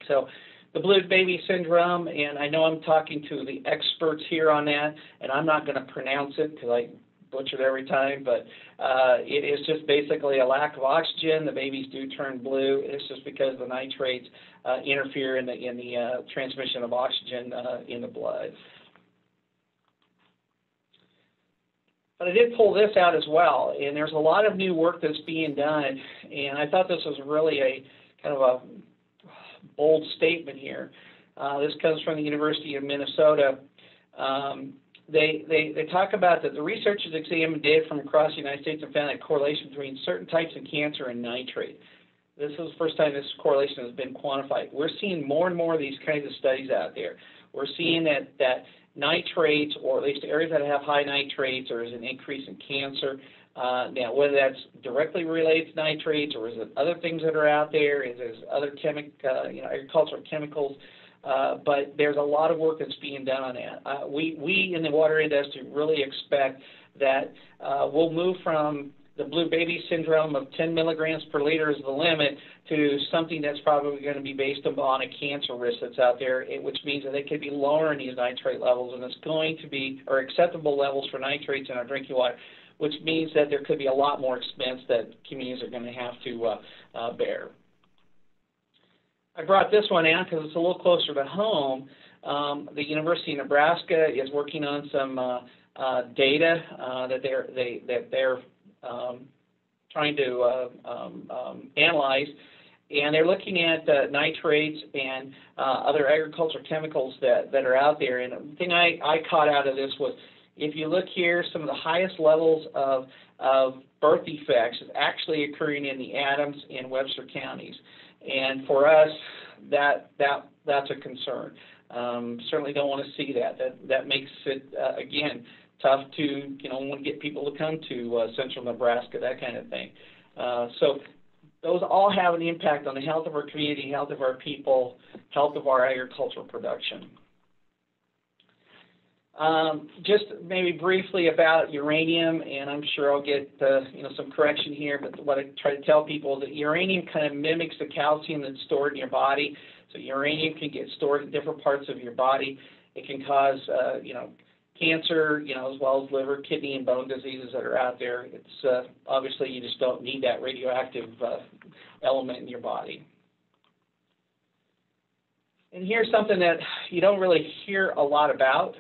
So the blue baby syndrome, and I know I'm talking to the experts here on that, and I'm not going to pronounce it because I butcher it every time, but uh, it is just basically a lack of oxygen. The babies do turn blue. It's just because the nitrates uh, interfere in the in the uh, transmission of oxygen uh, in the blood. But I did pull this out as well, and there's a lot of new work that's being done, and I thought this was really a kind of a bold statement here. Uh, this comes from the University of Minnesota. Um, they, they, they talk about that the researchers examined data from across the United States and found a correlation between certain types of cancer and nitrate. This is the first time this correlation has been quantified. We're seeing more and more of these kinds of studies out there. We're seeing that, that nitrates, or at least areas that have high nitrates, there is an increase in cancer. Uh, now, whether that's directly related to nitrates or is it other things that are out there, is there other chemic, uh, you know, agricultural chemicals, uh, but there's a lot of work that's being done on that. Uh, we, we in the water industry really expect that uh, we'll move from the blue baby syndrome of 10 milligrams per liter is the limit to something that's probably going to be based upon a cancer risk that's out there, which means that they could be lowering these nitrate levels, and it's going to be, or acceptable levels for nitrates in our drinking water, which means that there could be a lot more expense that communities are going to have to uh, uh, bear. I brought this one out because it's a little closer to home. Um, the University of Nebraska is working on some uh, uh, data uh, that they're they that they're um, trying to uh, um, um, analyze, and they're looking at uh, nitrates and uh, other agricultural chemicals that that are out there. And the thing I I caught out of this was if you look here, some of the highest levels of of birth defects is actually occurring in the Adams and Webster counties. And for us, that that that's a concern. Um, certainly don't want to see that. That that makes it uh, again tough to you know want to get people to come to uh, central Nebraska, that kind of thing. Uh, so those all have an impact on the health of our community, health of our people, health of our agricultural production. Um, just maybe briefly about uranium, and I'm sure I'll get uh, you know some correction here, but what I try to tell people is that uranium kind of mimics the calcium that's stored in your body. So uranium can get stored in different parts of your body. It can cause uh, you know cancer, you know, as well as liver, kidney, and bone diseases that are out there. It's uh, obviously you just don't need that radioactive uh, element in your body. And here's something that you don't really hear a lot about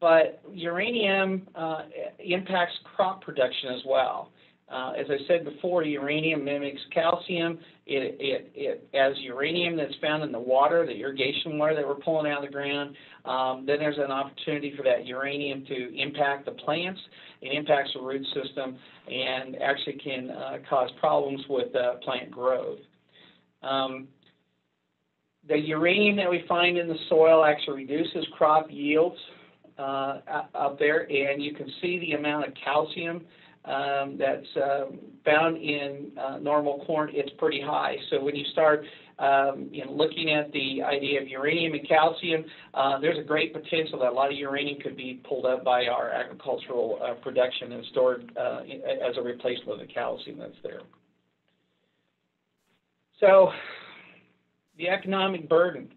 but uranium uh, impacts crop production as well. Uh, as I said before, uranium mimics calcium. It, it, it, as uranium that's found in the water, the irrigation water that we're pulling out of the ground, um, then there's an opportunity for that uranium to impact the plants. It impacts the root system and actually can uh, cause problems with uh, plant growth. Um, the uranium that we find in the soil actually reduces crop yields uh, out there, and you can see the amount of calcium um, that's uh, found in uh, normal corn. It's pretty high. So when you start um, you know, looking at the idea of uranium and calcium, uh, there's a great potential that a lot of uranium could be pulled up by our agricultural uh, production and stored uh, as a replacement of the calcium that's there. So the economic burden.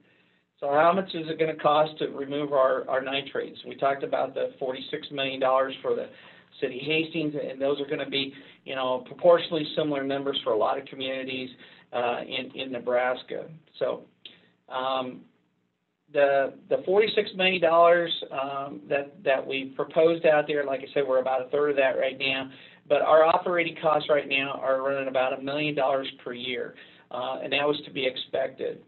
So how much is it going to cost to remove our, our nitrates? We talked about the $46 million for the city Hastings, and those are going to be, you know, proportionally similar numbers for a lot of communities uh, in, in Nebraska. So um, the the $46 million um, that, that we proposed out there, like I said, we're about a third of that right now, but our operating costs right now are running about a million dollars per year, uh, and that was to be expected.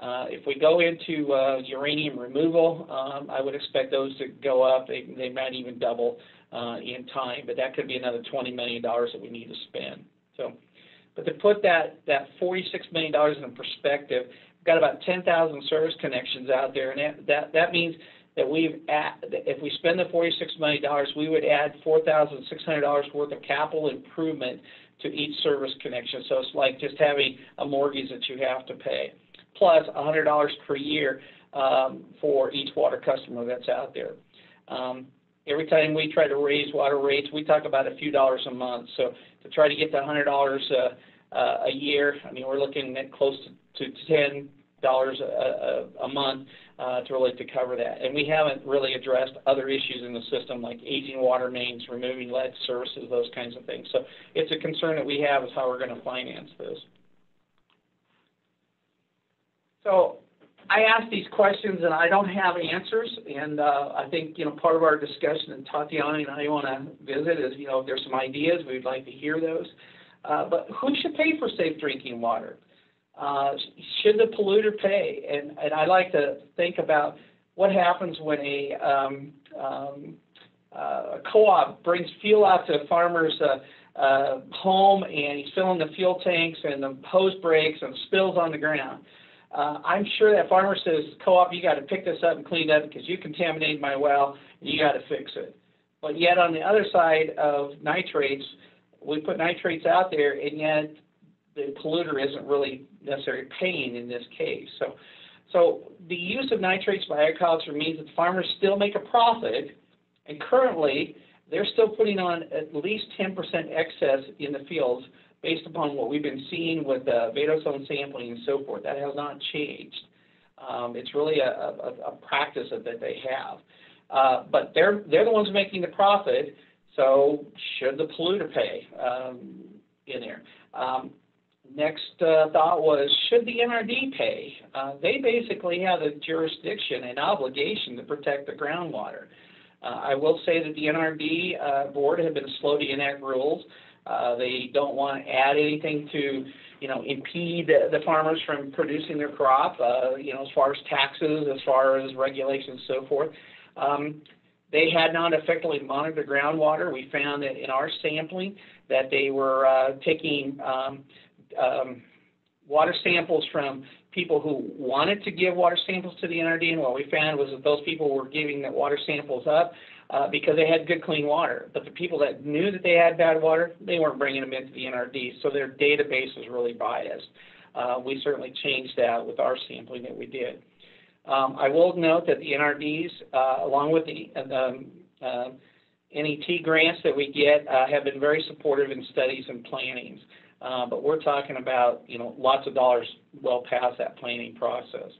Uh, if we go into uh, uranium removal, um, I would expect those to go up. They, they might even double uh, in time, but that could be another $20 million that we need to spend. So, but to put that, that $46 million in perspective, we've got about 10,000 service connections out there, and that, that, that means that we've at, if we spend the $46 million, we would add $4,600 worth of capital improvement to each service connection. So it's like just having a mortgage that you have to pay plus $100 per year um, for each water customer that's out there. Um, every time we try to raise water rates, we talk about a few dollars a month. So to try to get to $100 uh, uh, a year, I mean, we're looking at close to, to $10 a, a, a month uh, to really to cover that. And we haven't really addressed other issues in the system like aging water mains, removing lead services, those kinds of things. So it's a concern that we have is how we're going to finance this. So I ask these questions and I don't have answers. And uh, I think, you know, part of our discussion, and Tatiana and I want to visit is, you know, if there's some ideas, we'd like to hear those. Uh, but who should pay for safe drinking water? Uh, should the polluter pay? And, and I like to think about what happens when a, um, um, uh, a co-op brings fuel out to a farmer's uh, uh, home and he's filling the fuel tanks and the hose breaks and spills on the ground. Uh, I'm sure that farmer says, co-op, you got to pick this up and clean it up because you contaminated my well and you got to fix it. But yet on the other side of nitrates, we put nitrates out there and yet the polluter isn't really necessarily paying in this case. So, so the use of nitrates by agriculture means that farmers still make a profit and currently they're still putting on at least 10% excess in the fields based upon what we've been seeing with uh, vadose sampling and so forth. That has not changed. Um, it's really a, a, a practice that, they have. Uh, but they're, they're the ones making the profit, so should the polluter pay um, in there? Um, next uh, thought was, should the NRD pay? Uh, they basically have the jurisdiction and obligation to protect the groundwater. Uh, I will say that the NRD uh, board have been slow to enact rules. Uh, they don't want to add anything to, you know, impede the, the farmers from producing their crop, uh, you know, as far as taxes, as far as regulations, so forth. Um, they had not effectively monitored groundwater. We found that in our sampling that they were uh, taking um, um, water samples from people who wanted to give water samples to the NRD, and what we found was that those people were giving the water samples up uh, because they had good clean water. But the people that knew that they had bad water, they weren't bringing them into the NRD, so their database was really biased. Uh, we certainly changed that with our sampling that we did. Um, I will note that the NRDs, uh, along with the um, uh, NET grants that we get, uh, have been very supportive in studies and plannings. Uh, but we're talking about, you know, lots of dollars well past that planning process.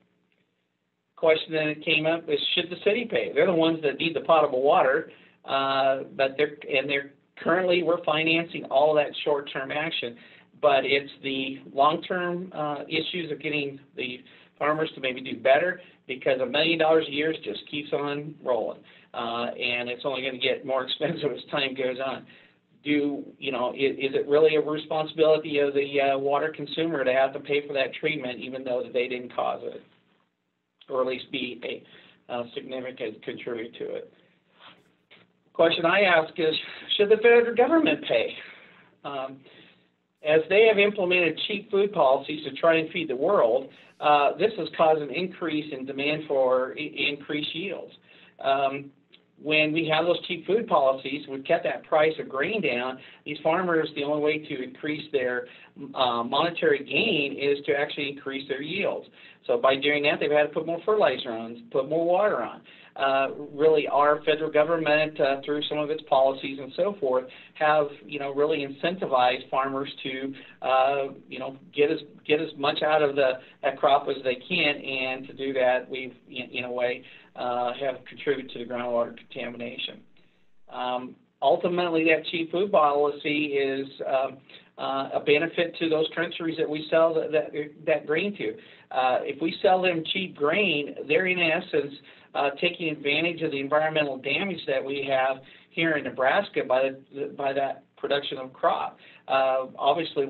Question that came up is, should the city pay? They're the ones that need the potable water, uh, but they're and they're currently we're financing all that short-term action, but it's the long-term uh, issues of getting the farmers to maybe do better because a million dollars a year just keeps on rolling, uh, and it's only going to get more expensive as time goes on. Do you know is, is, it really a responsibility of the uh, water consumer to have to pay for that treatment even though they didn't cause it or at least be a uh, significant contributor to it. Question i ask is should the federal government pay? Um, as they have implemented cheap food policies to try and feed the world uh, this has caused an increase in demand for increased yields. Um, when we have those cheap food policies, we've kept that price of grain down. These farmers, the only way to increase their uh, monetary gain is to actually increase their yields. So by doing that, they've had to put more fertilizer on, put more water on. Uh, really, our federal government, uh, through some of its policies and so forth, have you know really incentivized farmers to uh, you know get as get as much out of the that crop as they can, and to do that, we've in, a way uh, have contributed to the groundwater contamination. Um, ultimately, that cheap food policy is um, uh, a benefit to those countries that we sell that, that, that grain to. Uh, if we sell them cheap grain, they're in essence uh, taking advantage of the environmental damage that we have here in Nebraska by, the, by that production of crop. Uh, obviously,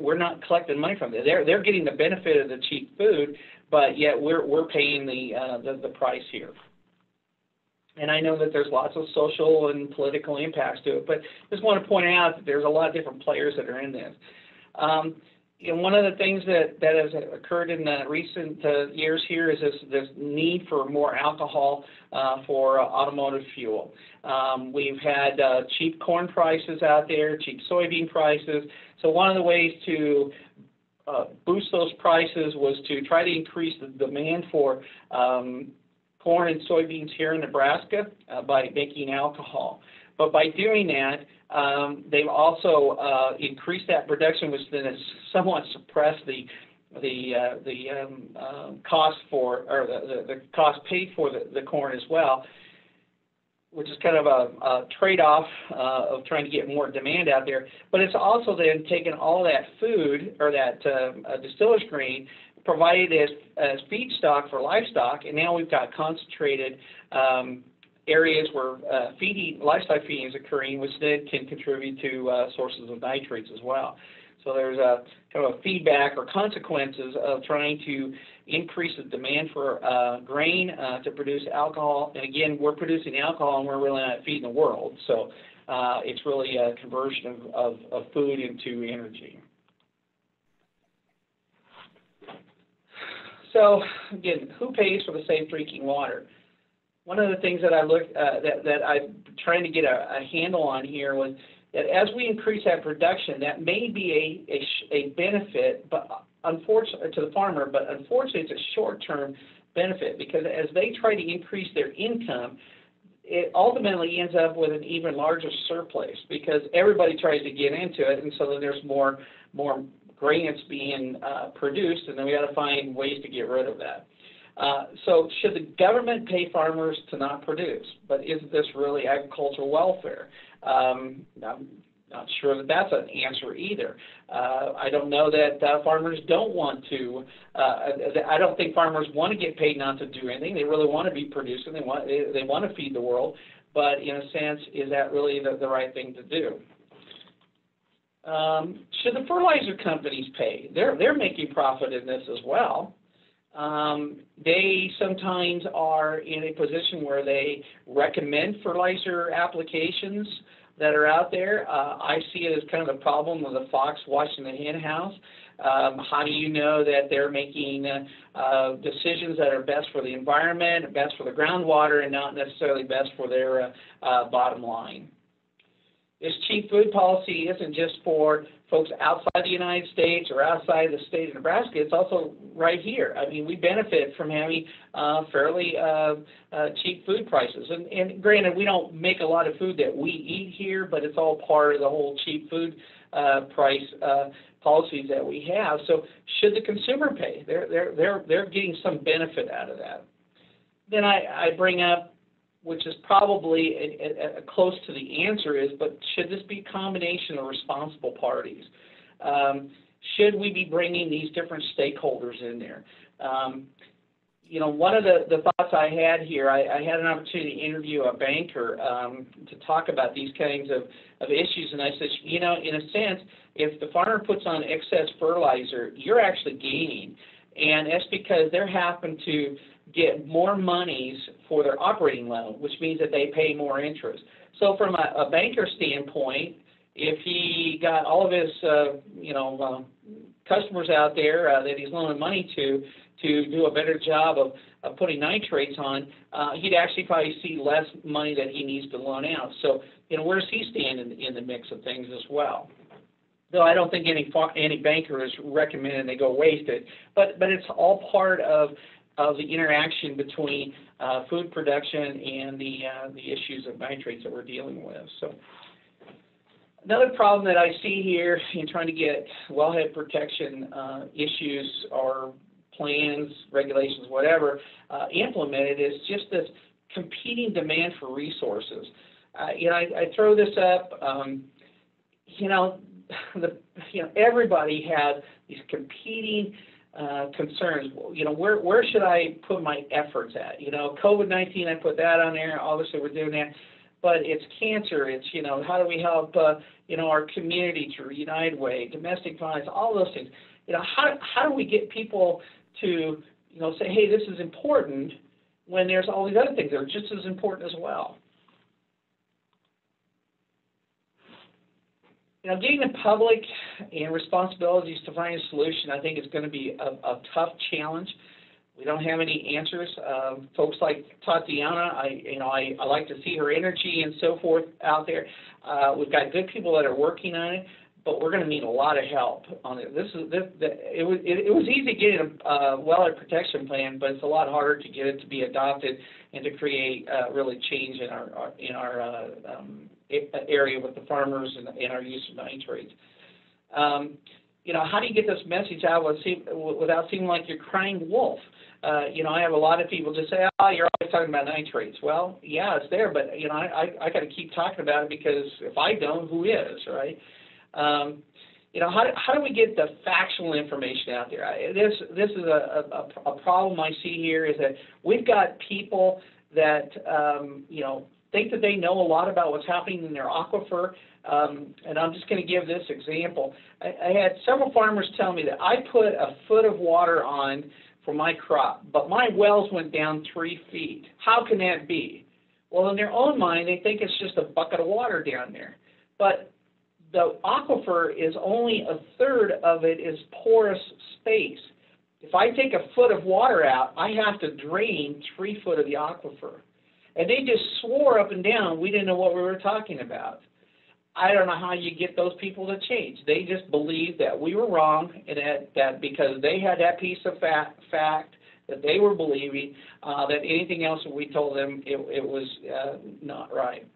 we're not collecting money from them. They're, they're getting the benefit of the cheap food, but yet we're, we're paying the, uh, the, the price here. And I know that there's lots of social and political impacts to it, but just want to point out that there's a lot of different players that are in this. Um, you know, one of the things that, that has occurred in the recent uh, years here is this, this need for more alcohol uh, for uh, automotive fuel. Um, we've had uh, cheap corn prices out there, cheap soybean prices. So one of the ways to uh, boost those prices was to try to increase the demand for um, corn and soybeans here in Nebraska uh, by making alcohol. But by doing that, um, they've also uh, increased that production, which then has somewhat suppressed the the uh, the um, uh, cost for or the, the, the, cost paid for the, the corn as well, which is kind of a, a trade-off uh, of trying to get more demand out there. But it's also then taken all that food or that uh, distiller's grain provided as, as feedstock for livestock, and now we've got concentrated um, areas where uh, feeding, livestock feeding is occurring, which then can contribute to uh, sources of nitrates as well. So there's a kind of a feedback or consequences of trying to increase the demand for uh, grain uh, to produce alcohol. And again, we're producing alcohol and we're really not feeding the world. So uh, it's really a conversion of, of, of food into energy. So again, who pays for the safe drinking water? One of the things that I looked uh, that that I'm trying to get a, a, handle on here was that as we increase that production, that may be a a, a benefit, but unfortunately to the farmer, but unfortunately it's a short-term benefit because as they try to increase their income, it ultimately ends up with an even larger surplus because everybody tries to get into it, and so then there's more more grain that's being uh, produced, and then we got to find ways to get rid of that. Uh, so should the government pay farmers to not produce? But is this really agricultural welfare? Um, I'm not sure that that's an answer either. Uh, I don't know that uh, farmers don't want to. Uh, I don't think farmers want to get paid not to do anything. They really want to be producing. They want they, they want to feed the world. But in a sense, is that really the, the right thing to do? Um, should the fertilizer companies pay? They're they're making profit in this as well. Um, they sometimes are in a position where they recommend fertilizer applications that are out there. Uh, I see it as kind of the problem of the fox watching the hen house. Um, how do you know that they're making uh, uh, decisions that are best for the environment, best for the groundwater, and not necessarily best for their uh, uh, bottom line? This cheap food policy isn't just for folks outside the United States or outside the state of Nebraska. It's also right here. I mean, we benefit from having uh, fairly uh, uh, cheap food prices. And, and, granted, we don't make a lot of food that we eat here, but it's all part of the whole cheap food uh, price uh, policies that we have. So, should the consumer pay? They're they're they're they're getting some benefit out of that. Then I, I bring up which is probably a, a, a close to the answer is, but should this be a combination of responsible parties? Um, should we be bringing these different stakeholders in there? Um, you know, one of the, the thoughts I had here, I, I had an opportunity to interview a banker um, to talk about these kinds of, of issues, and I said, you know, in a sense, if the farmer puts on excess fertilizer, you're actually gaining. And that's because they're having to get more monies for their operating loan, which means that they pay more interest. So from a, a banker standpoint, if he got all of his, uh, you know, uh, customers out there uh, that he's loaning money to to do a better job of, of putting nitrates on, uh, he'd actually probably see less money that he needs to loan out. So, you know, where does he stand in, in the mix of things as well? Though I don't think any any banker is recommending they go waste it, but but it's all part of of the interaction between uh, food production and the uh, the issues of nitrates that we're dealing with. So another problem that I see here in trying to get wellhead protection uh, issues or plans, regulations, whatever, uh, implemented is just this competing demand for resources. Uh, you know, I, I, throw this up. Um, you know, the you know everybody has these competing uh, concerns. You know, where where should I put my efforts at? You know, COVID nineteen, I put that on there. Obviously, we're doing that, but it's cancer. It's you know, how do we help uh, you know our community through United Way, domestic violence, all those things. You know, how how do we get people to you know say, hey, this is important when there's all these other things that are just as important as well. You know, getting the public and responsibilities to find a solution, I think, is going to be a, a tough challenge. We don't have any answers. Uh, folks like Tatiana, I, you know, I, I like to see her energy and so forth out there. Uh, we've got good people that are working on it, but we're going to need a lot of help on it. This is this, the, it was it, it was easy getting a uh, wellhead protection plan, but it's a lot harder to get it to be adopted and to create uh, really change in our, our in our uh, um, area with the farmers and, our use of nitrates. Um, you know, how do you get this message out without seeming like you're crying wolf? Uh, you know, I have a lot of people just say, "Oh, you're always talking about nitrates." Well, yeah, it's there, but you know, I I, I got to keep talking about it because if I don't, who is, right? Um, you know, how do, how do we get the factual information out there? I, this this is a, a, a problem I see here is that we've got people that um, you know think that they know a lot about what's happening in their aquifer. Um, and I'm just going to give this example. I, I had several farmers tell me that I put a foot of water on for my crop, but my wells went down three feet. How can that be? Well, in their own mind, they think it's just a bucket of water down there. But the aquifer is only a third of it is porous space. If I take a foot of water out, I have to drain three foot of the aquifer. And they just swore up and down we didn't know what we were talking about. I don't know how you get those people to change. They just believed that we were wrong and that, that because they had that piece of fact, fact that they were believing, uh, that anything else that we told them, it, it was uh, not right.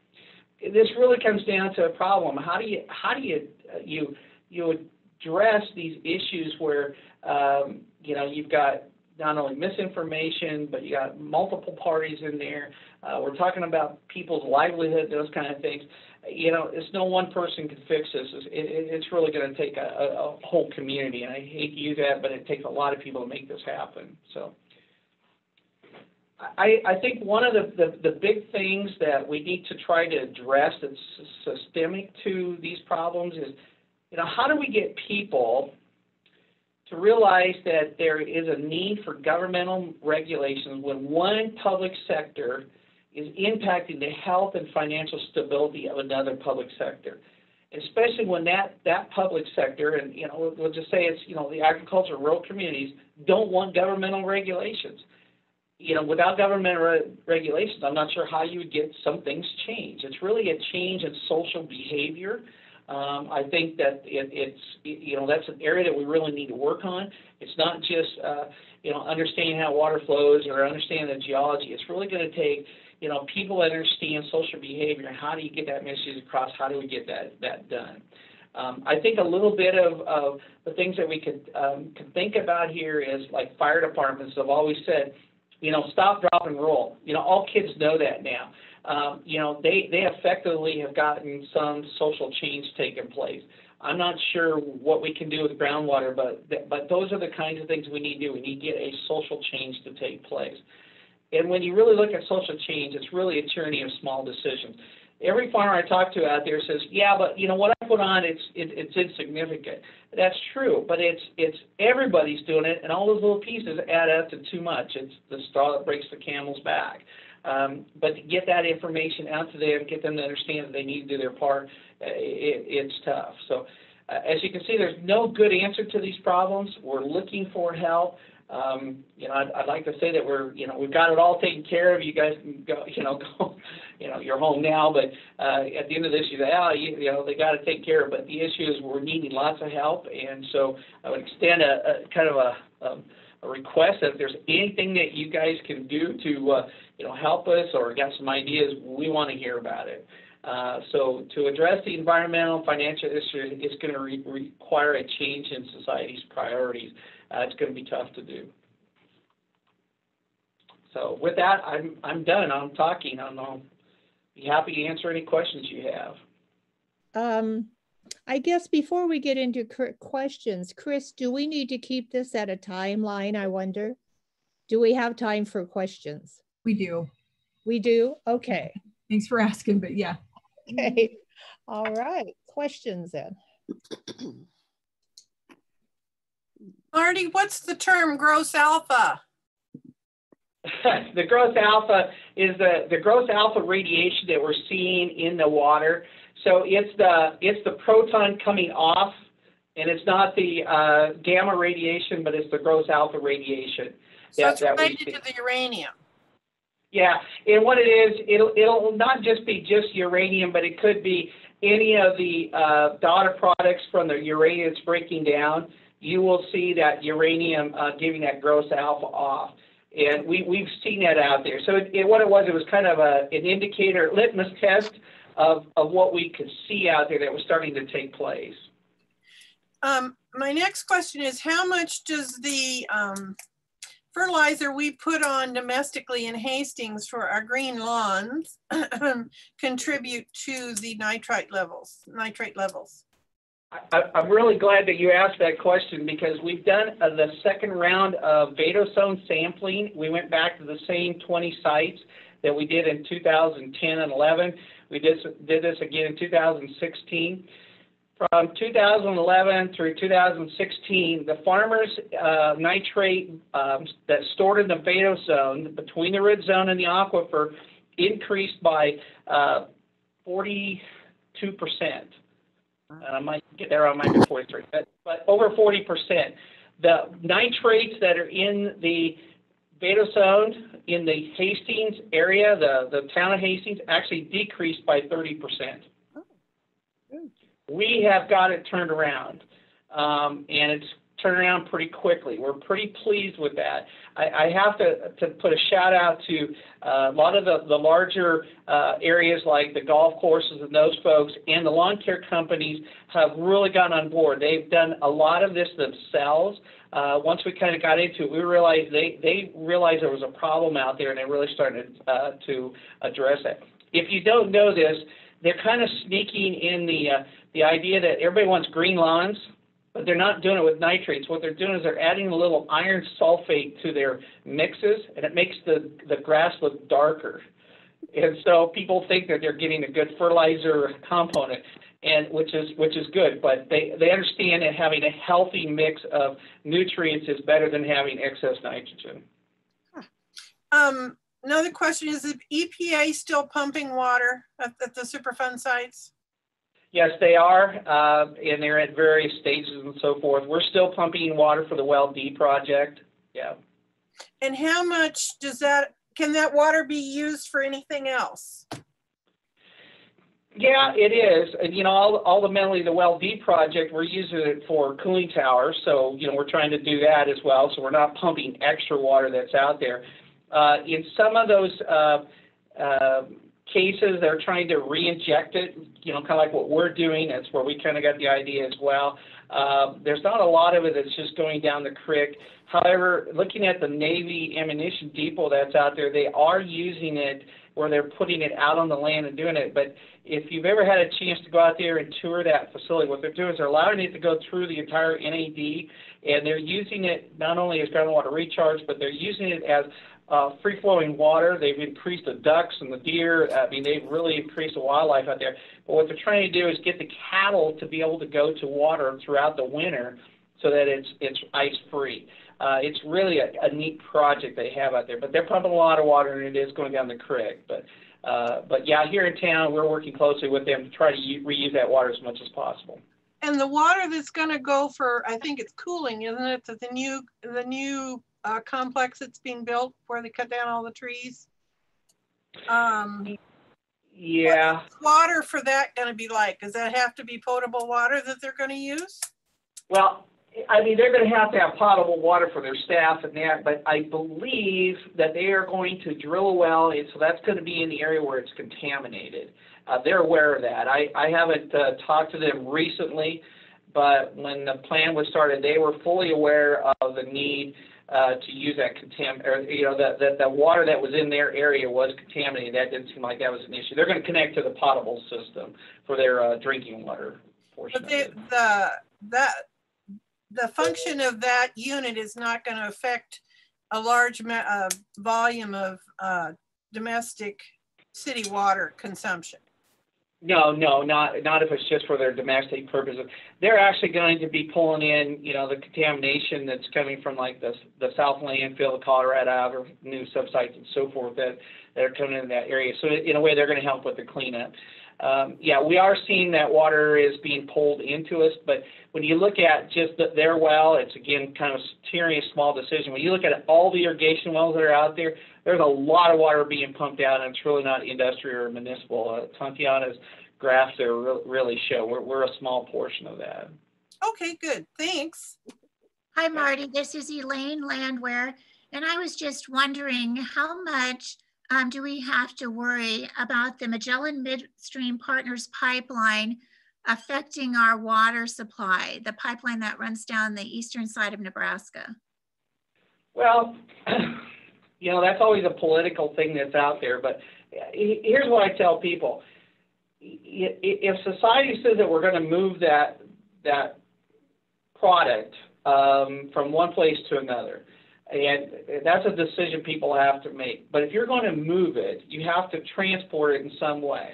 This really comes down to a problem. How do you how do you you you address these issues where um, you know you've got not only misinformation, but you got multiple parties in there. Uh, we're talking about people's livelihood, those kind of things. You know, it's no one person can fix this. It's, it, it's really going to take a, a, whole community, and I hate to use that, but it takes a lot of people to make this happen. So. I, I think one of the, the, the, big things that we need to try to address that's systemic to these problems is, you know, how do we get people to realize that there is a need for governmental regulations when one public sector is impacting the health and financial stability of another public sector. Especially when that, that public sector, and you know, we'll, just say it's you know the agriculture, rural communities don't want governmental regulations. You know, without government re regulations, I'm not sure how you would get some things changed. It's really a change in social behavior um, I think that it, it's you know that's an area that we really need to work on. It's not just uh, you know understanding how water flows or understanding the geology. It's really going to take you know people that understand social behavior how do you get that message across? How do we get that that done? Um, I think a little bit of, of the things that we could um, could think about here is like fire departments have always said, you know, stop, drop, and roll. You know, all kids know that now um, you know, they, they effectively have gotten some social change taking place. I'm not sure what we can do with groundwater, but but those are the kinds of things we need to do. We need to get a social change to take place. And when you really look at social change, it's really a tyranny of small decisions. Every farmer I talk to out there says, "Yeah, but you know what I put on, it's it, it's insignificant." That's true, but it's it's everybody's doing it, and all those little pieces add up to too much. It's the straw that breaks the camel's back. Um, but to get that information out to them, get them to understand that they need to do their part, it, it's tough. So uh, as you can see, there's no good answer to these problems. We're looking for help. Um, you know, I'd, I'd, like to say that we're, you know, we've got it all taken care of. You guys can go, you know, go, you know, you're home now. But uh, at the end of this, you say, oh, you, you know, they got to take care of. But the issue is we're needing lots of help, and so I would extend a, a kind of a, um, a request that if there's anything that you guys can do to, uh, you know, help us or got some ideas, we want to hear about it. Uh, so to address the environmental and financial issue, it's going to re require a change in society's priorities. Uh, it's going to be tough to do. So with that, I'm, I'm done. I'm talking. I'll be happy to answer any questions you have. Um, I guess before we get into questions, Chris, do we need to keep this at a timeline, I wonder? Do we have time for questions? We do. We do? Okay. Thanks for asking, but yeah. Okay. All right. Questions then. Marty, what's the term gross alpha? the gross alpha is the, the gross alpha radiation that we're seeing in the water so it's the it's the proton coming off, and it's not the uh, gamma radiation, but it's the gross alpha radiation. So that, it's related to the uranium. Yeah, and what it is, it'll it'll not just be just uranium, but it could be any of the uh, daughter products from the uranium that's breaking down. You will see that uranium uh, giving that gross alpha off and we, we've seen that out there. So it, it, what it was, it was kind of a, an indicator, litmus test of, of what we could see out there that was starting to take place. Um, my next question is how much does the um, fertilizer we put on domestically in Hastings for our green lawns contribute to the nitrite levels, nitrate levels? I, am really glad that you asked that question because we've done uh, the second round of Vadose zone sampling. We went back to the same 20 sites that we did in 2010 and 11. We did, did this again in 2016. From 2011 through 2016, the farmers' uh, nitrate um, that's stored in the vadose zone between the root zone and the aquifer increased by uh, 42%. And I might get there on my 43, but, but over 40%. The nitrates that are in the Vadose zone in the Hastings area, the, the town of Hastings, actually decreased by 30%. Oh, we have got it turned around. Um, and it's turn around pretty quickly. We're pretty pleased with that. I, I have to, to put a shout out to uh, a lot of the, the larger uh, areas like the golf courses and those folks and the lawn care companies have really gotten on board. They've done a lot of this themselves. Uh, once we kind of got into it, we realized they, they realized there was a problem out there and they really started uh, to address it. If you don't know this, they're kind of sneaking in the uh, the idea that everybody wants green lawns, but they're not doing it with nitrates. What they're doing is they're adding a little iron sulfate to their mixes, and it makes the, the grass look darker. And so people think that they're getting a good fertilizer component, and which is which is good. But they they understand that having a healthy mix of nutrients is better than having excess nitrogen. Um, another question is: Is EPA still pumping water at, at the Superfund sites? Yes, they are, uh, and they're at various stages and so forth. We're still pumping water for the Well D project. Yeah. And how much does that, can that water be used for anything else? Yeah, it is. And, you know, all, ultimately the Well D project, we're using it for cooling towers. So, you know, we're trying to do that as well. So we're not pumping extra water that's out there. Uh, in some of those uh, uh, cases, they're trying to re-inject it, you know, kind of like what we're doing. That's where we kind of got the idea as well. Uh, there's not a lot of it that's just going down the creek. However, looking at the Navy ammunition depot that's out there, they are using it where they're putting it out on the land and doing it. But if you've ever had a chance to go out there and tour that facility, what they're doing is they're allowing it to go through the entire NAD, and they're using it not only as groundwater recharge, but they're using it as uh, free flowing water. They've increased the ducks and the deer. I mean, they've really increased the wildlife out there. But what they're trying to do is get the cattle to be able to go to water throughout the winter so that it's it's ice free. Uh, it's really a, a neat project they have out there. But they're pumping a lot of water and it is going down the creek. But uh, but yeah, here in town, we're working closely with them to try to u- reuse that water as much as possible. And the water that's going to go for, I think it's cooling, isn't it? To the new the new uh, complex that's being built where they cut down all the trees. Um, yeah. water for that going to be like? Does that have to be potable water that they're going to use? Well, I mean, they're going to have to have potable water for their staff and that, but I believe that they are going to drill a well, and so that's going to be in the area where it's contaminated. Uh, they're aware of that. I, I haven't uh, talked to them recently, but when the plan was started, they were fully aware of the need uh, to use that contam or you know that that the water that was in their area was contaminated. That didn't seem like that was an issue. They're going to connect to the potable system for their uh, drinking water portion. But they, the that the function of that unit is not going to affect a large uh, volume of uh, domestic city water consumption. No, no, not not if it's just for their domestic purposes. They're actually going to be pulling in, you know, the contamination that's coming from like the the South landfill, Colorado Avenue new subsites and so forth that that are coming in that area. So in a way, they're going to help with the cleanup. Um, yeah, we are seeing that water is being pulled into us, but when you look at just the, their well, it's again kind of tearing a small decision. When you look at all the irrigation wells that are out there, there's a lot of water being pumped out, and it's really not industrial or municipal. Uh, Tatiana's graphs there re really show we're, we're a small portion of that. Okay, good. Thanks. Hi, Marty. This is Elaine Landwehr, and I was just wondering how much um, do we have to worry about the Magellan Midstream Partners pipeline affecting our water supply, the pipeline that runs down the eastern side of Nebraska? Well, you know, that's always a political thing that's out there. But here's what I tell people: if society says that we're going to move that that product um, from one place to another, and that's a decision people have to make. But if you're going to move it, you have to transport it in some way.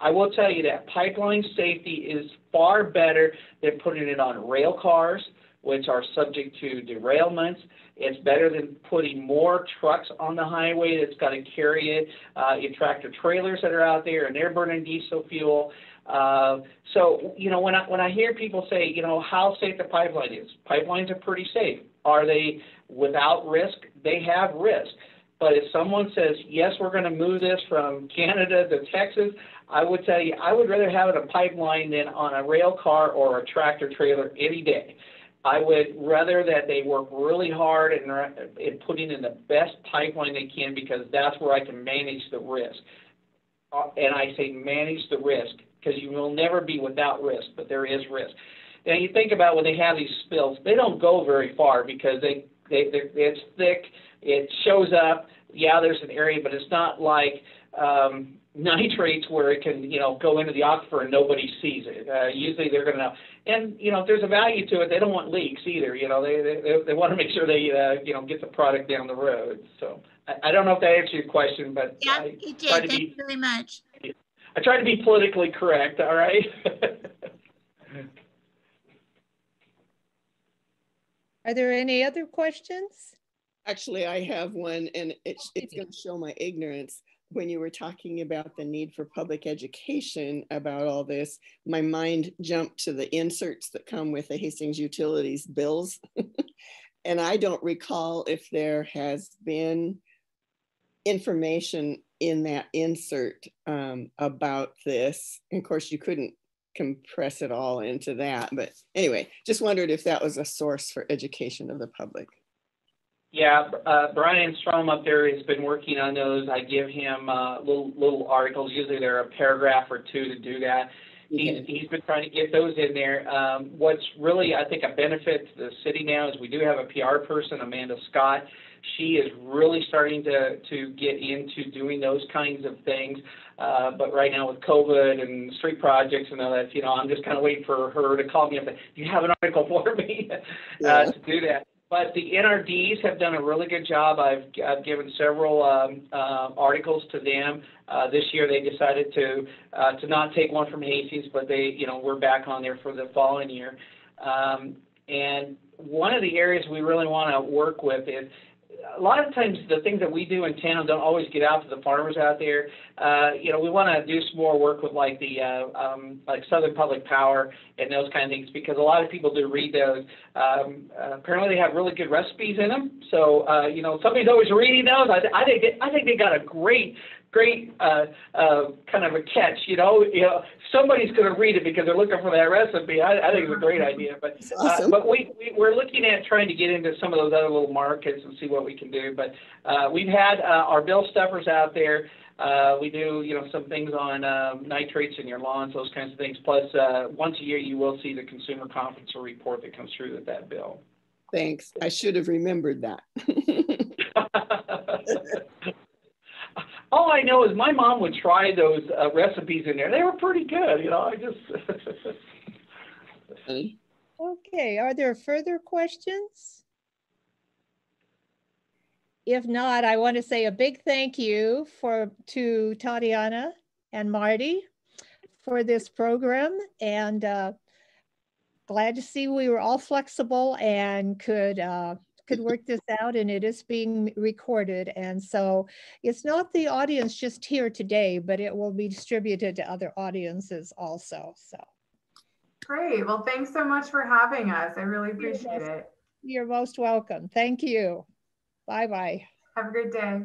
I will tell you that pipeline safety is far better than putting it on rail cars, which are subject to derailments. It's better than putting more trucks on the highway that's got to carry it, uh, your tractor trailers that are out there and they're burning diesel fuel. Uh, so, you know, when I, when I hear people say, you know, how safe the pipeline is, pipelines are pretty safe. Are they without risk? They have risk. But if someone says, yes, we're going to move this from Canada to Texas, I would tell you, I would rather have it a pipeline than on a rail car or a tractor trailer any day I would rather that they work really hard in, in putting in the best pipeline they can because that's where I can manage the risk. Uh, and I say manage the risk because you will never be without risk, but there is risk. Now you think about when they have these spills, they don't go very far because they, they it's thick, it shows up. Yeah, there's an area, but it's not like um, nitrates where it can, you know, go into the aquifer and nobody sees it. Uh, usually they're going to know. And, you know, if there's a value to it, they don't want leaks either. You know, they, they, they want to make sure they, uh, you know, get the product down the road. So I, I don't know if that answers your question, but yeah, I it did. Thank be, you very much. I try to be politically correct, all right? Are there any other questions? Actually, I have one, and it's, it's going to show my ignorance when you were talking about the need for public education about all this, my mind jumped to the inserts that come with the Hastings Utilities bills. and I don't recall if there has been information in that insert um, about this. And of course, you couldn't compress it all into that. But anyway, just wondered if that was a source for education of the public. Yeah, uh, Brian Strom up there has been working on those. I give him uh, little little articles. Usually they're a paragraph or two to do that. He's, he's been trying to get those in there. Um, what's really, I think, a benefit to the city now is we do have a PR person, Amanda Scott. She is really starting to to get into doing those kinds of things. Uh, but right now with COVID and street projects and all that, you know, I'm just kind of waiting for her to call me say, "Do you have an article for me?" uh, to do that. But the NRDs have done a really good job. I've, I've given several um, uh, articles to them. Uh, this year they decided to uh, to not take one from Hastings, but they, you know, we're back on there for the following year. Um, and one of the areas we really want to work with is a lot of times the things that we do in town don't always get out to the farmers out there. Uh, you know, we want to do some more work with like the uh, um, like Southern Public Power and those kind of things because a lot of people do read those. Um, uh, apparently, they have really good recipes in them. So uh, you know, somebody's always reading those. I, I think they, I think they got a great great uh, uh, kind of a catch. You know, you know, somebody's going to read it because they're looking for that recipe. I, I think it's a great idea. But uh, but we, we we're looking at trying to get into some of those other little markets and see what we can do. But uh, we've had uh, our bill stuffers out there. Uh, we do, you know, some things on um, nitrates in your lawns, those kinds of things. Plus, uh, once a year, you will see the consumer conference or report that comes through with that bill. Thanks. I should have remembered that. all I know is my mom would try those uh, recipes in there. They were pretty good, you know. I just. okay. Are there further questions? If not, I want to say a big thank you for to Tatiana and Marty for this program, and uh, glad to see we were all flexible and could. Uh, could work this out and it is being recorded. And so it's not the audience just here today, but it will be distributed to other audiences also. So. Great. Well, thanks so much for having us. I really appreciate you're most, it. You're most welcome. Thank you. Bye-bye. Have a great day.